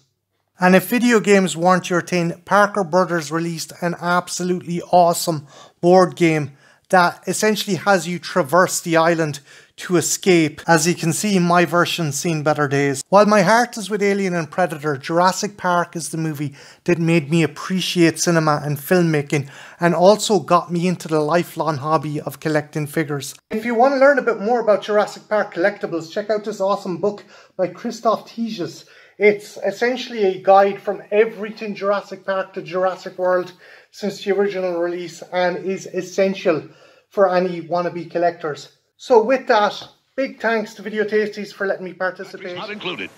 And if video games weren't your thing, Parker Brothers released an absolutely awesome board game that essentially has you traverse the island to escape. As you can see, my version's seen better days. While my heart is with Alien and Predator, Jurassic Park is the movie that made me appreciate cinema and filmmaking and also got me into the lifelong hobby of collecting figures. If you want to learn a bit more about Jurassic Park collectibles, check out this awesome book by Christoph Tiges. It's essentially a guide from everything Jurassic Park to Jurassic World since the original release and is essential for any wannabe collectors. So with that, big thanks to Video Tasties for letting me participate. Not included.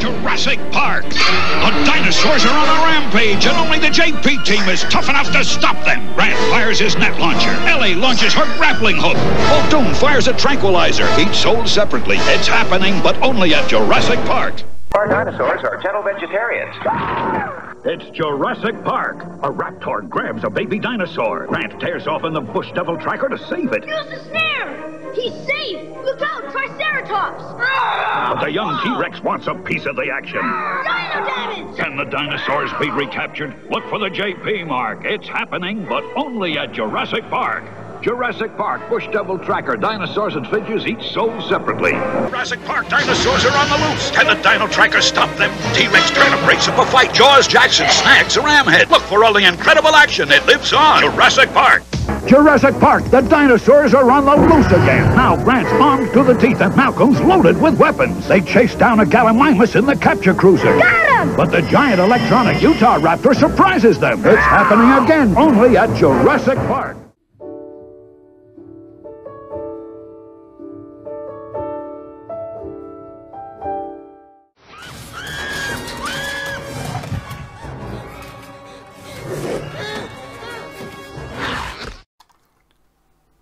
Jurassic Park. The dinosaurs are on a rampage, and only the JP team is tough enough to stop them. Grant fires his net launcher. Ellie launches her grappling hook. Muldoon fires a tranquilizer, each sold separately. It's happening, but only at Jurassic Park. Our dinosaurs are gentle vegetarians. It's Jurassic Park. A raptor grabs a baby dinosaur. Grant tears off in the bush devil tracker to save it. Use the snare! He's safe! Look out, Triceratops! But the young T-Rex wants a piece of the action. Dino damage! Can the dinosaurs be recaptured? Look for the JP mark. It's happening, but only at Jurassic Park. Jurassic Park, Bush Devil Tracker, dinosaurs and figures each sold separately. Jurassic Park dinosaurs are on the loose. Can the Dino Tracker stop them? T-Rex trying to breaks up a fight. Jaws Jackson snags a ramhead. Look for all the incredible action that lives on. Jurassic Park. Jurassic Park, the dinosaurs are on the loose again. Now Grant's armed to the teeth and Malcolm's loaded with weapons. They chase down a Gallimimus in the capture cruiser. Got him! But the giant electronic Utahraptor surprises them. It's happening again, only at Jurassic Park.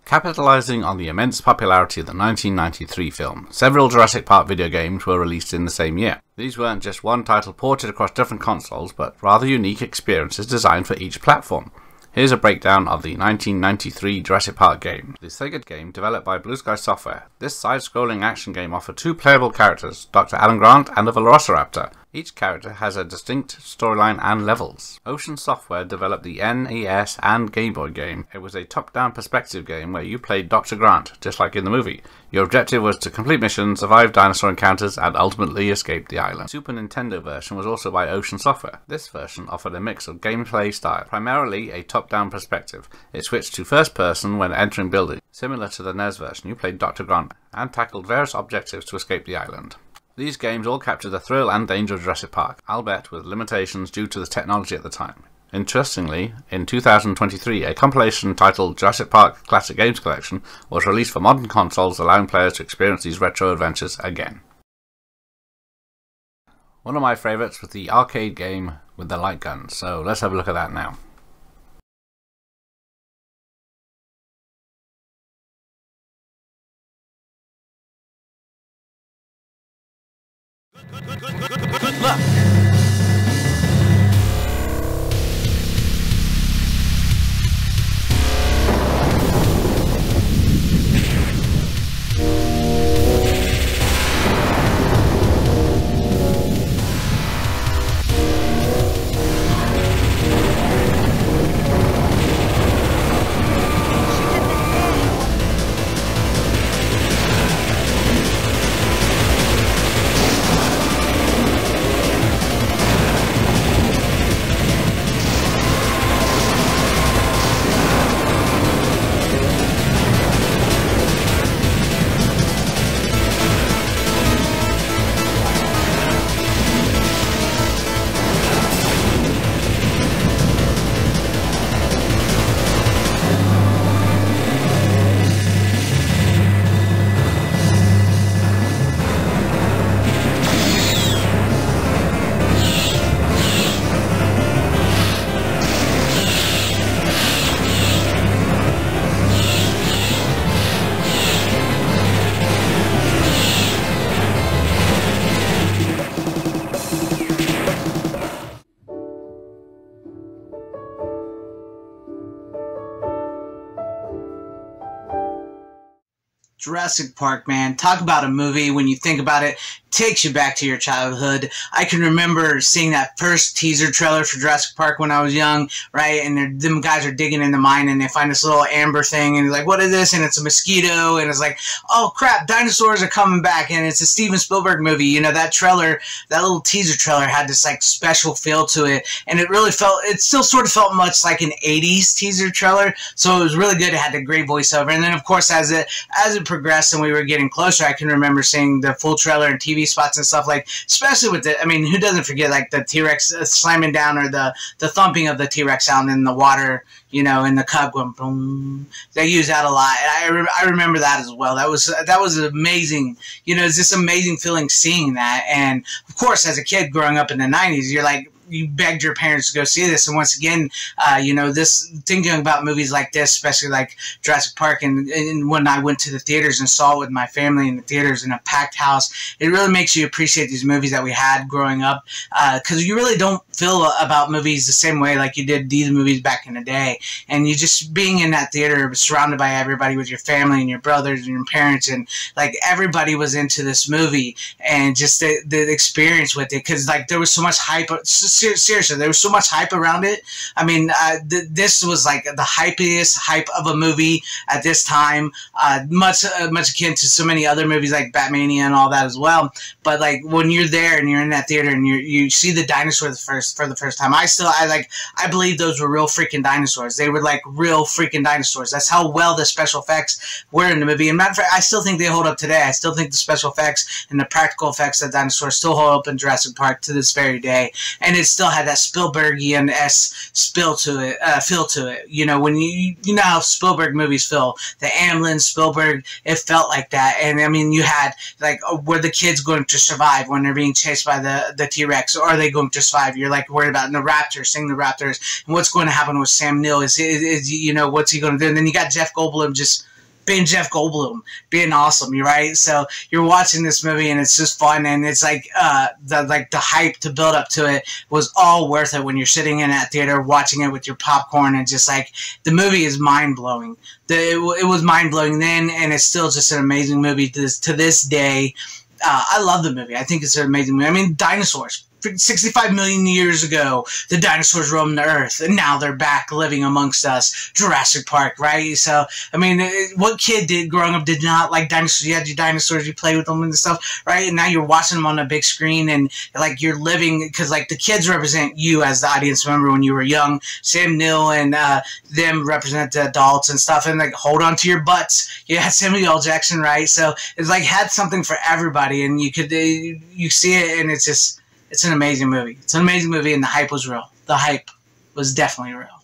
Capitalizing on the immense popularity of the 1993 film, several Jurassic Park video games were released in the same year. These weren't just one title ported across different consoles, but rather unique experiences designed for each platform. Here's a breakdown of the 1993 Jurassic Park game. The Sega game developed by Blue Sky Software. This side-scrolling action game offered two playable characters, Dr. Alan Grant and a Velociraptor. Each character has a distinct storyline and levels. Ocean Software developed the NES and Game Boy game. It was a top-down perspective game where you played Dr. Grant, just like in the movie. Your objective was to complete missions, survive dinosaur encounters, and ultimately escape the island. Super Nintendo version was also by Ocean Software. This version offered a mix of gameplay style, primarily a top-down perspective. It switched to first person when entering buildings. Similar to the NES version, you played Dr. Grant and tackled various objectives to escape the island. These games all capture the thrill and danger of Jurassic Park, albeit with limitations due to the technology at the time. Interestingly, in 2023, a compilation titled Jurassic Park Classic Games Collection was released for modern consoles, allowing players to experience these retro adventures again. One of my favourites was the arcade game with the light gun, so let's have a look at that now. Good luck! Jurassic Park, man. Talk about a movie when you think about it takes you back to your childhood. I can remember seeing that first teaser trailer for Jurassic Park when I was young, right? And them guys are digging in the mine and they find this little amber thing and like, what is this? And it's a mosquito and it's like, oh crap, dinosaurs are coming back and it's a Steven Spielberg movie. You know, that trailer, that little teaser trailer had this like special feel to it and it really felt, it still sort of felt much like an 80s teaser trailer. So it was really good. It had a great voiceover. And then of course, as it, as it progressed and we were getting closer, I can remember seeing the full trailer and TV spots and stuff like, especially with the. I mean, who doesn't forget like the T Rex uh, slamming down or the the thumping of the T Rex sound in the water, you know, in the cup going boom. They use that a lot. I re- I remember that as well. That was that was amazing. You know, it's this amazing feeling seeing that. And of course, as a kid growing up in the '90s, you're like you begged your parents to go see this. And once again, uh, you know, this thinking about movies like this, especially like Jurassic Park, and, and when I went to the theaters and saw it with my family in the theaters in a packed house, it really makes you appreciate these movies that we had growing up because uh, you really don't feel about movies the same way like you did these movies back in the day. And you just being in that theater, surrounded by everybody with your family and your brothers and your parents, and like everybody was into this movie, and just the, the experience with it because like there was so much hype. Ser- seriously, there was so much hype around it. I mean, uh, th- this was like the hypiest hype of a movie at this time, uh, much uh, much akin to so many other movies like Batmania and all that as well. But like when you're there and you're in that theater and you you see the dinosaur the first for the first time, I still I like I believe those were real freaking dinosaurs. They were like real freaking dinosaurs. That's how well the special effects were in the movie. And matter of fact, I still think they hold up today. I still think the special effects and the practical effects of dinosaurs still hold up in Jurassic Park to this very day. And it's still had that Spielbergian s spill to it, uh, feel to it. You know, when you you know how Spielberg movies feel, the Amblin Spielberg, it felt like that. And I mean, you had like, uh, were the kids going to survive when they're being chased by the the T Rex, or are they going to survive? You're like worried about the Raptors, seeing the Raptors, and what's going to happen with Sam Neill? Is, is, is you know what's he going to do? And then you got Jeff Goldblum just being Jeff Goldblum, being awesome, right? So you're watching this movie and it's just fun, and it's like uh, the like the hype to build up to it was all worth it when you're sitting in that theater watching it with your popcorn and just like the movie is mind blowing. The it, it was mind blowing then, and it's still just an amazing movie to this to this day. Uh, I love the movie. I think it's an amazing movie. I mean, dinosaurs 65 million years ago, the dinosaurs roamed the earth, and now they're back living amongst us. Jurassic Park, right? So, I mean, what kid did growing up did not like dinosaurs? You had your dinosaurs, you play with them and stuff, right? And now you're watching them on a big screen, and like you're living because like the kids represent you as the audience member when you were young. Sam Neill and uh, them represent the adults and stuff, and like hold on to your butts. You had Samuel L. Jackson, right? So it's like had something for everybody, and you could uh, you see it, and it's just it's an amazing movie. It's an amazing movie, and the hype was real. The hype was definitely real.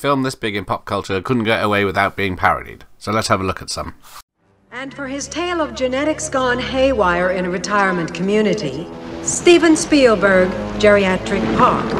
Film this big in pop culture couldn't get away without being parodied, so let's have a look at some. And for his tale of genetics gone haywire in a retirement community, Steven Spielberg, Geriatric Park.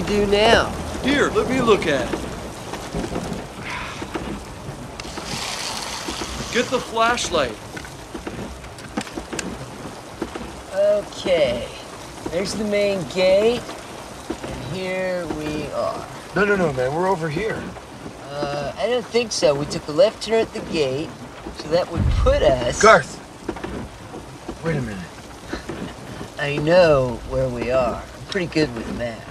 We do now? Here, let me look at it. Get the flashlight. Okay. There's the main gate, and here we are. No, no, no, man. We're over here. Uh, I don't think so. We took a left turn at the gate, so that would put us. Garth! Wait a minute. I know where we are. I'm pretty good with maps.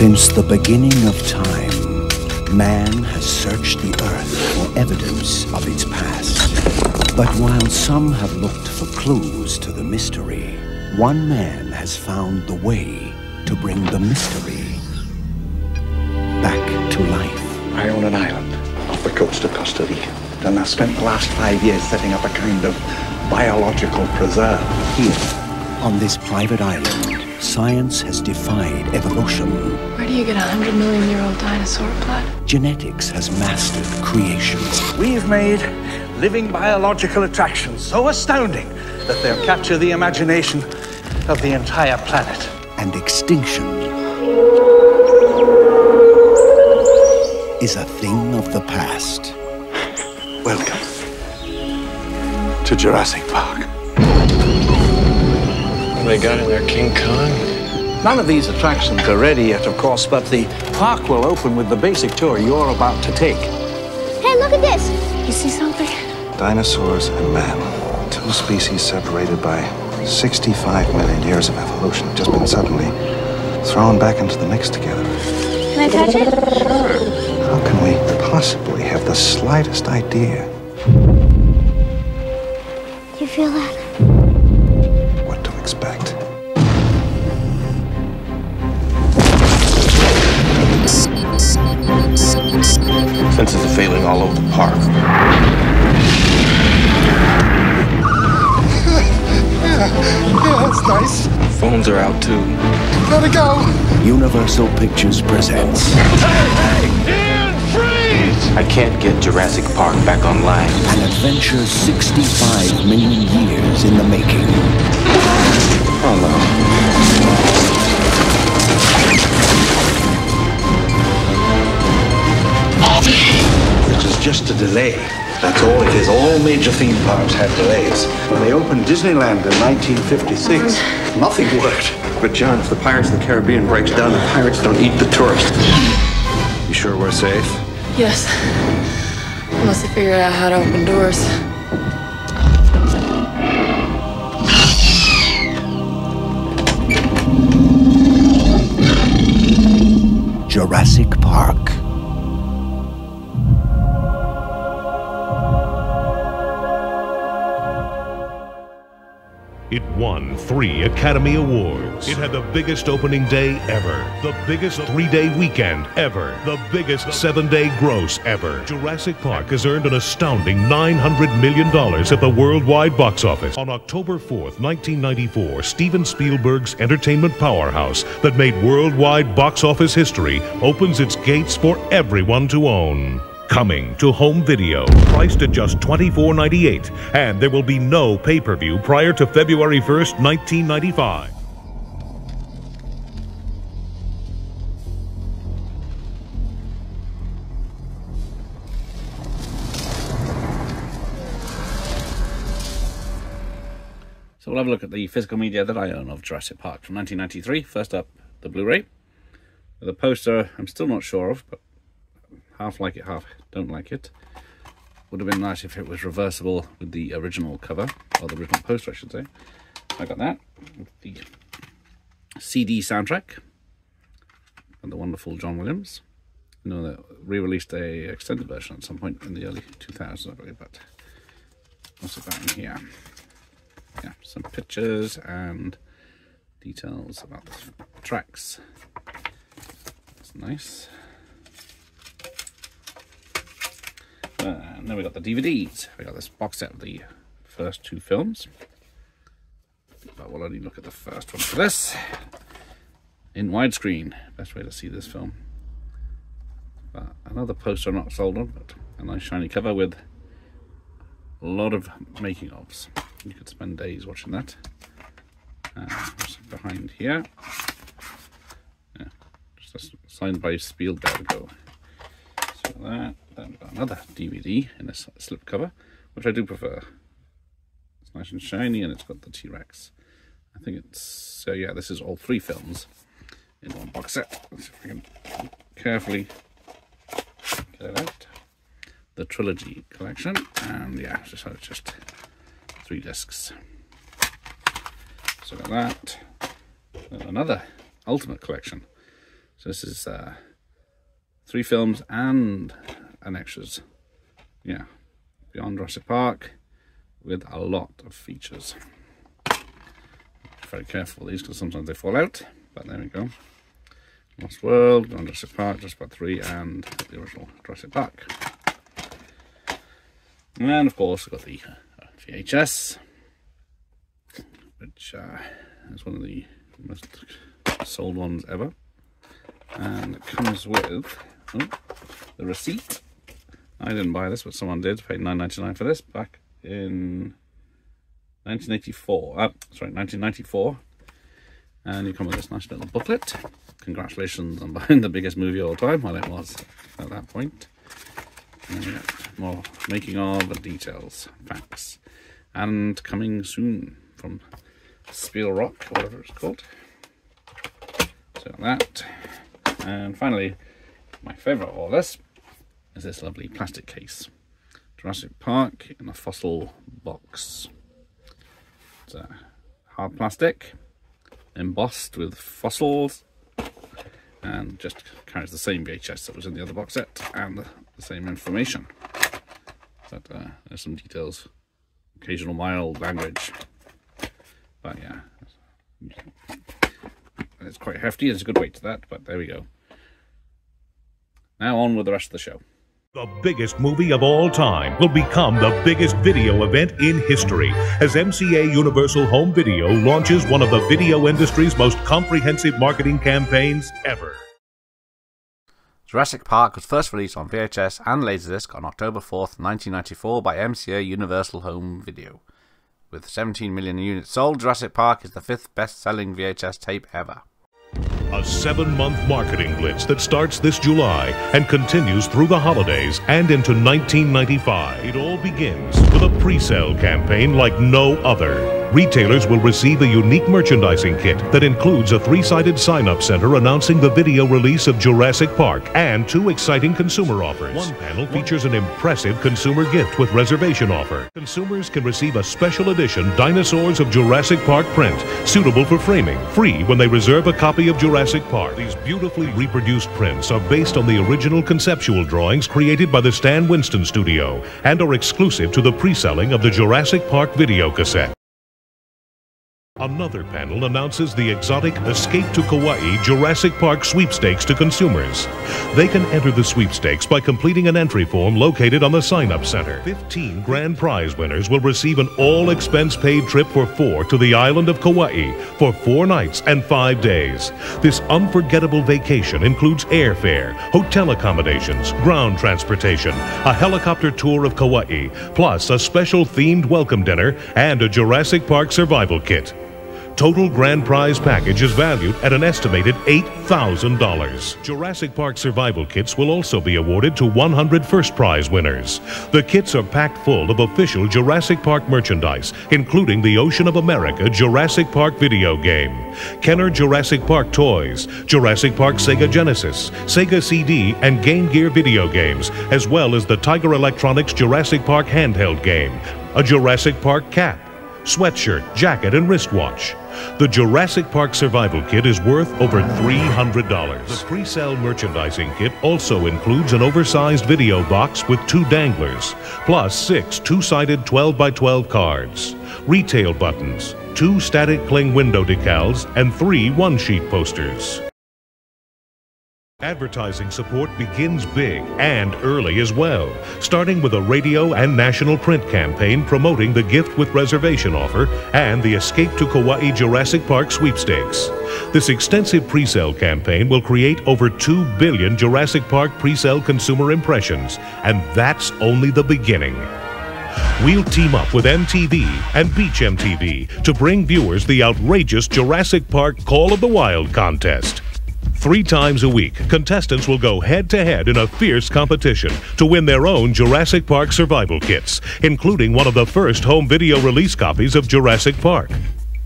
Since the beginning of time, man has searched the earth for evidence of its past. But while some have looked for clues to the mystery, one man has found the way to bring the mystery back to life. I own an island off the coast of Costa Rica, and I've spent the last five years setting up a kind of biological preserve. Here, on this private island, science has defied evolution. Where do you get a hundred million year old dinosaur blood? Genetics has mastered creation. We've made living biological attractions so astounding that they'll capture the imagination of the entire planet. And extinction is a thing of the past. Welcome to Jurassic Park. They got in there King Kong? None of these attractions are ready yet, of course, but the park will open with the basic tour you're about to take. Hey, look at this. You see something? Dinosaurs and man. Two species separated by 65 million years of evolution. Just been suddenly thrown back into the mix together. Can I touch it? How can we possibly have the slightest idea all over the park. Yeah, yeah, that's nice. Phones are out too. Gotta go. Universal Pictures presents Hey, hey, Ian, freeze! I can't get Jurassic Park back online. an adventure 65 million years in the making. Just a delay. That's all it is. All major theme parks have delays. When they opened Disneyland in 1956, nothing worked. But John, if the Pirates of the Caribbean breaks down, the pirates don't eat the tourists. You sure we're safe? Yes. Unless they figure out how to open doors. Jurassic Park. It won three Academy Awards. It had the biggest opening day ever, the biggest three day weekend ever, the biggest seven day gross ever. Jurassic Park has earned an astounding $900 million at the worldwide box office. On October 4th, 1994, Steven Spielberg's entertainment powerhouse that made worldwide box office history opens its gates for everyone to own. Coming to home video, priced at just $24.98, and there will be no pay per view prior to February 1st, 1995. So we'll have a look at the physical media that I own of Jurassic Park from 1993. First up, the Blu-ray. The poster, I'm still not sure of, but half like it, half don't like it. Would have been nice if it was reversible with the original cover, or the original poster, I should say. I got that. With the CD soundtrack and the wonderful John Williams. You know, they re-released a extended version at some point in the early 2000s, I believe, but what's got in here? Yeah, some pictures and details about the tracks. That's nice. And then we got the DVDs. We got this box set of the first two films. But we'll only look at the first one for this. In widescreen. Best way to see this film. But another poster not sold on, but a nice shiny cover with a lot of making ofs. You could spend days watching that. Uh, behind here? Yeah, just signed by Spielberg. So that. We've got another DVD in a slipcover, which I do prefer. It's nice and shiny, and it's got the T-Rex. I think it's so. Yeah, this is all three films in one box set. Let's see if can carefully get it out. The trilogy collection, and yeah, just so it's just three discs. So got that. Then another Ultimate collection. So this is uh, three films and an extras. Yeah, Beyond Jurassic Park with a lot of features. Very careful these because sometimes they fall out, but there we go. Lost World, Beyond Jurassic Park, Jurassic Park 3, and the original Jurassic Park. And of course, we've got the uh, VHS, which uh, is one of the most sold ones ever. And it comes with oh, the receipt. I didn't buy this, but someone did. Paid nine ninety nine for this back in 1984. Uh, sorry, 1994. And you come with this nice little booklet. Congratulations on buying the biggest movie of all time. Well, it was at that point. More making of the details, facts. And coming soon from Spiel Rock, whatever it's called. So that. And finally, my favourite of all this is this lovely plastic case. Jurassic Park in a fossil box. It's a hard plastic, embossed with fossils, and just carries the same VHS that was in the other box set and the, the same information. But uh, there's some details, occasional mild language, but yeah, it's quite hefty. There's a good weight to that, but there we go. Now on with the rest of the show. The biggest movie of all time will become the biggest video event in history as MCA Universal Home Video launches one of the video industry's most comprehensive marketing campaigns ever. Jurassic Park was first released on VHS and Laserdisc on October 4th, 1994 by MCA Universal Home Video. With 17 million units sold, Jurassic Park is the fifth best-selling VHS tape ever. A seven month marketing blitz that starts this July and continues through the holidays and into 1995. It all begins with a pre sale campaign like no other. Retailers will receive a unique merchandising kit that includes a three sided sign up center announcing the video release of Jurassic Park and two exciting consumer offers. One panel features an impressive consumer gift with reservation offer. Consumers can receive a special edition Dinosaurs of Jurassic Park print, suitable for framing, free when they reserve a copy of Jurassic Park. These beautifully reproduced prints are based on the original conceptual drawings created by the Stan Winston Studio and are exclusive to the pre selling of the Jurassic Park video cassette. Another panel announces the exotic Escape to Kauai Jurassic Park sweepstakes to consumers. They can enter the sweepstakes by completing an entry form located on the sign up center. 15 grand prize winners will receive an all expense paid trip for four to the island of Kauai for four nights and five days. This unforgettable vacation includes airfare, hotel accommodations, ground transportation, a helicopter tour of Kauai, plus a special themed welcome dinner and a Jurassic Park survival kit. Total grand prize package is valued at an estimated $8,000. Jurassic Park survival kits will also be awarded to 100 first prize winners. The kits are packed full of official Jurassic Park merchandise, including the Ocean of America Jurassic Park video game, Kenner Jurassic Park toys, Jurassic Park Sega Genesis, Sega CD, and Game Gear video games, as well as the Tiger Electronics Jurassic Park handheld game, a Jurassic Park cap, sweatshirt, jacket, and wristwatch. The Jurassic Park Survival Kit is worth over $300. The pre-sale merchandising kit also includes an oversized video box with two danglers, plus six two-sided 12 by 12 cards, retail buttons, two static cling window decals, and three one-sheet posters. Advertising support begins big and early as well, starting with a radio and national print campaign promoting the gift with reservation offer and the Escape to Kauai Jurassic Park sweepstakes. This extensive pre-sale campaign will create over 2 billion Jurassic Park pre-sale consumer impressions, and that's only the beginning. We'll team up with MTV and Beach MTV to bring viewers the outrageous Jurassic Park Call of the Wild contest. Three times a week, contestants will go head to head in a fierce competition to win their own Jurassic Park survival kits, including one of the first home video release copies of Jurassic Park.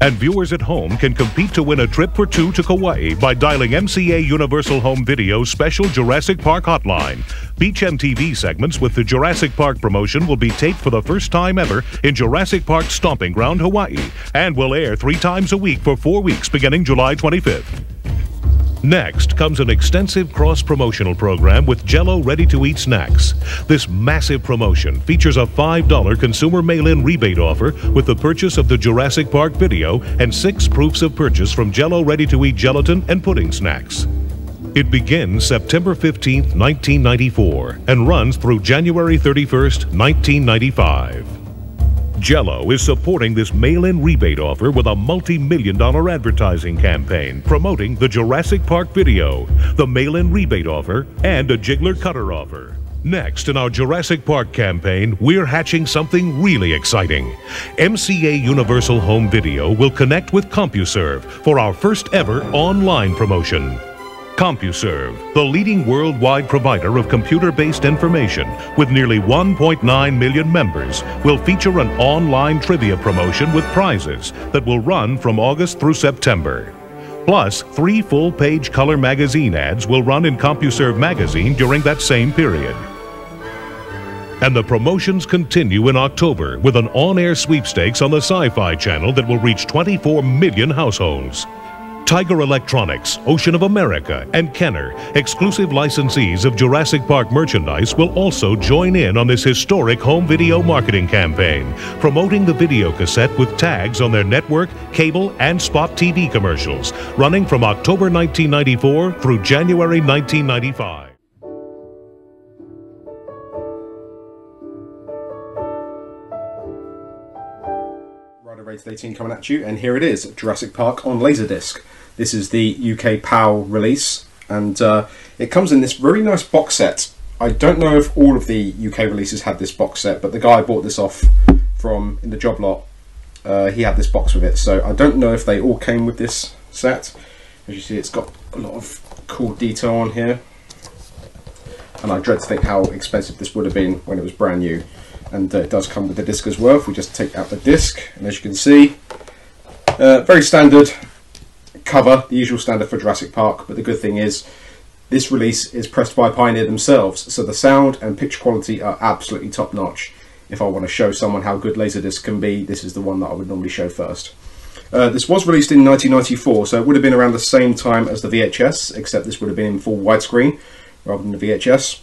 And viewers at home can compete to win a trip for two to Kauai by dialing MCA Universal Home Video's special Jurassic Park hotline. Beach MTV segments with the Jurassic Park promotion will be taped for the first time ever in Jurassic Park Stomping Ground, Hawaii, and will air three times a week for four weeks beginning July 25th. Next comes an extensive cross promotional program with Jello Ready to Eat Snacks. This massive promotion features a $5 consumer mail in rebate offer with the purchase of the Jurassic Park video and six proofs of purchase from Jello Ready to Eat gelatin and pudding snacks. It begins September 15, 1994, and runs through January 31, 1995. Jello is supporting this mail-in rebate offer with a multi-million dollar advertising campaign promoting the Jurassic Park video, the mail-in rebate offer, and a Jiggler Cutter offer. Next in our Jurassic Park campaign, we're hatching something really exciting. MCA Universal Home Video will connect with CompuServe for our first ever online promotion. CompuServe, the leading worldwide provider of computer-based information with nearly 1.9 million members, will feature an online trivia promotion with prizes that will run from August through September. Plus, three full-page color magazine ads will run in CompuServe magazine during that same period. And the promotions continue in October with an on-air sweepstakes on the Sci-Fi channel that will reach 24 million households. Tiger Electronics, Ocean of America, and Kenner, exclusive licensees of Jurassic Park merchandise, will also join in on this historic home video marketing campaign, promoting the video cassette with tags on their network, cable, and spot TV commercials, running from October 1994 through January 1995. Rider Rated 18 coming at you, and here it is Jurassic Park on Laserdisc. This is the UK PAL release, and uh, it comes in this very nice box set. I don't know if all of the UK releases had this box set, but the guy I bought this off from in the job lot, uh, he had this box with it, so I don't know if they all came with this set. As you see, it's got a lot of cool detail on here. And I dread to think how expensive this would have been when it was brand new. And uh, it does come with the disc as well. If we just take out the disc, and as you can see, uh, very standard cover, the usual standard for Jurassic Park. But the good thing is, this release is pressed by Pioneer themselves, so the sound and picture quality are absolutely top notch. If I want to show someone how good Laserdisc can be, this is the one that I would normally show first. Uh, this was released in 1994, so it would have been around the same time as the VHS, except this would have been in full widescreen rather than the VHS.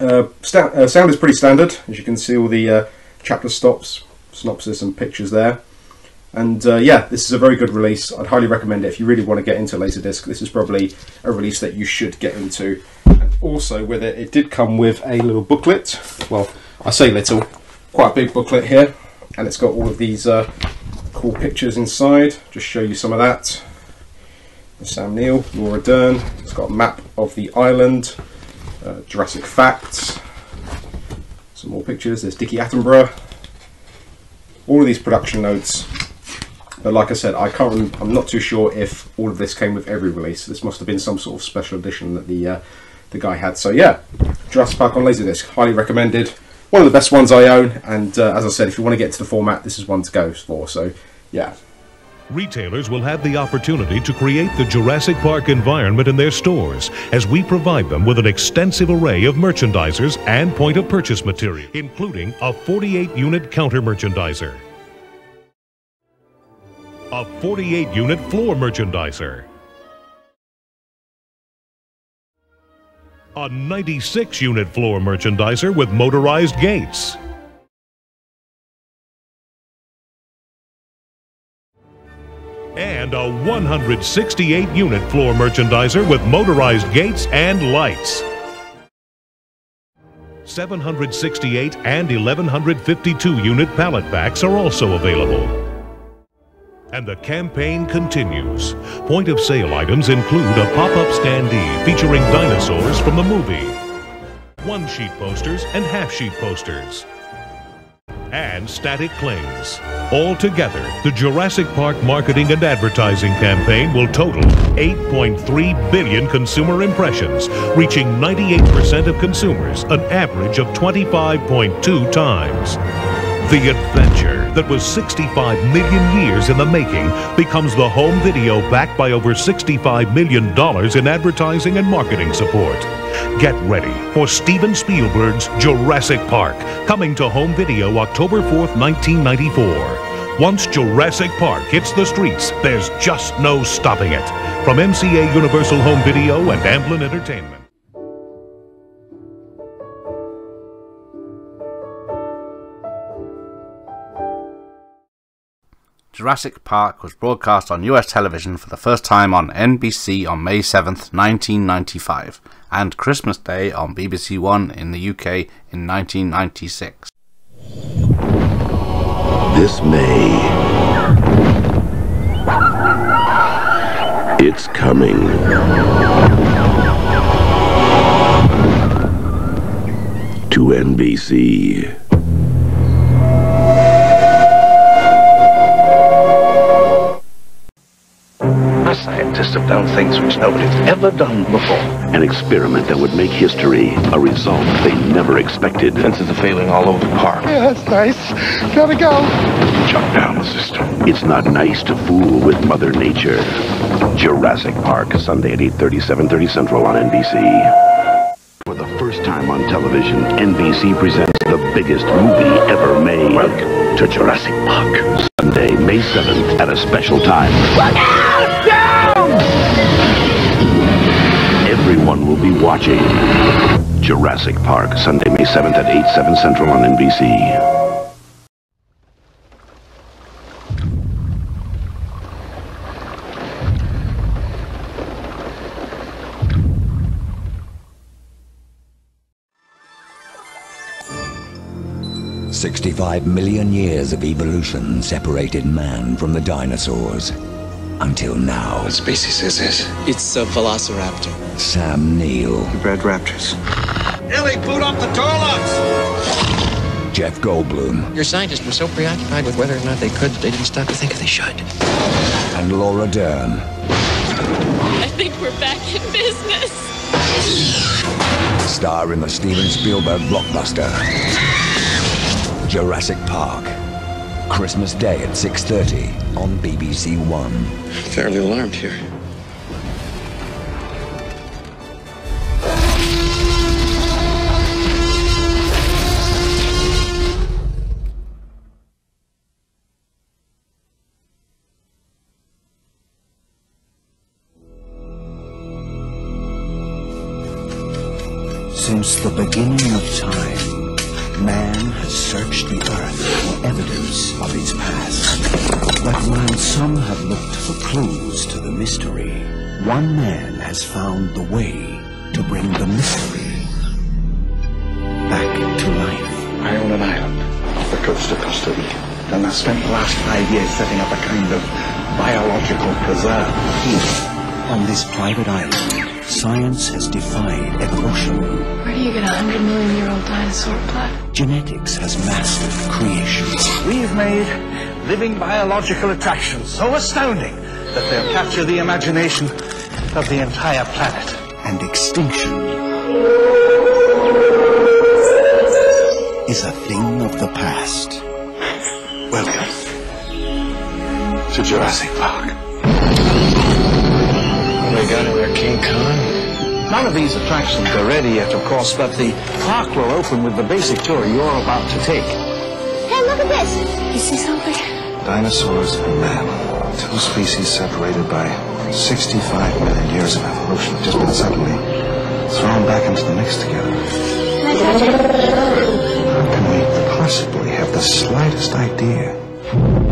Uh, uh, sound is pretty standard, as you can see all the uh, chapter stops, synopsis and pictures there. And uh, yeah, this is a very good release. I'd highly recommend it if you really want to get into Laserdisc. This is probably a release that you should get into. And also with it, it did come with a little booklet. Well, I say little, quite a big booklet here. And it's got all of these uh, cool pictures inside. Just show you some of that. Sam Neill, Laura Dern. It's got a map of the island, uh, Jurassic Facts. Some more pictures. There's Dickie Attenborough. All of these production notes. But like I said, I can't. Remember, I'm not too sure if all of this came with every release. This must have been some sort of special edition that the uh, the guy had. So yeah, Jurassic Park on Laserdisc, highly recommended one of the best ones I own. And uh, as I said, if you want to get to the format, this is one to go for. So, yeah. Retailers will have the opportunity to create the Jurassic Park environment in their stores as we provide them with an extensive array of merchandisers and point of purchase material, including a 48 unit counter merchandiser, a 48 unit floor merchandiser, a 96 unit floor merchandiser with motorized gates. And a 168 unit floor merchandiser with motorized gates and lights. 768 and 1152 unit pallet backs are also available. And the campaign continues. Point of sale items include a pop up standee featuring dinosaurs from the movie, one sheet posters and half sheet posters, and static clings. Altogether, the Jurassic Park marketing and advertising campaign will total 8.3 billion consumer impressions, reaching 98% of consumers, an average of 25.2 times. The adventure that was 65 million years in the making becomes the home video backed by over $65 million in advertising and marketing support. Get ready for Steven Spielberg's Jurassic Park, coming to home video October 4th, 1994. Once Jurassic Park hits the streets, there's just no stopping it. From MCA Universal Home Video and Amblin Entertainment. Jurassic Park was broadcast on US television for the first time on NBC on May 7th, 1995, and Christmas Day on BBC One in the UK in 1996. This May, it's coming. To NBC. Scientists have done things which nobody's ever done before. An experiment that would make history, a result they never expected. Fences are failing all over the park. Yeah, that's nice. Gotta go. Shut down the system. It's not nice to fool with Mother Nature. Jurassic Park, Sunday at 8.30, 7.30 Central on NBC. For the first time on television, NBC presents the biggest movie ever made. Welcome to Jurassic Park. Sunday, May 7th at a special time. Look out! Everyone will be watching. Jurassic Park, Sunday, May 7th at 8, 7 Central on NBC. Sixty-five million years of evolution separated man from the dinosaurs. Until now. What species is this? It's a velociraptor. Sam Neill, Bred raptors. Ellie, boot up the door locks! Jeff Goldblum, Your scientists were so preoccupied with whether or not they could, they didn't stop to think if they should. and Laura Dern. I think we're back in business. Star in the Steven Spielberg blockbuster Jurassic Park. Christmas Day at 6:30 on BBC One. Fairly alarmed here. Since the beginning of time, man has searched the earth for of its past. But while some have looked for clues to the mystery, one man has found the way to bring the mystery back to life. I own an island off the coast of Costa Rica, and I've spent the last five years setting up a kind of biological preserve here. On this private island, science has defied evolution. Where do you get a hundred million year old dinosaur blood? Genetics has mastered creation. We've made living biological attractions so astounding that they'll capture the imagination of the entire planet. And extinction is a thing of the past. Welcome to Jurassic Park. We got it there, King Kong. None of these attractions are ready yet, of course, but the park will open with the basic tour you're about to take. Hey, look at this. You see something? Dinosaurs and man. Two species separated by 65 million years of evolution have just been suddenly thrown back into the mix together. How can we possibly have the slightest idea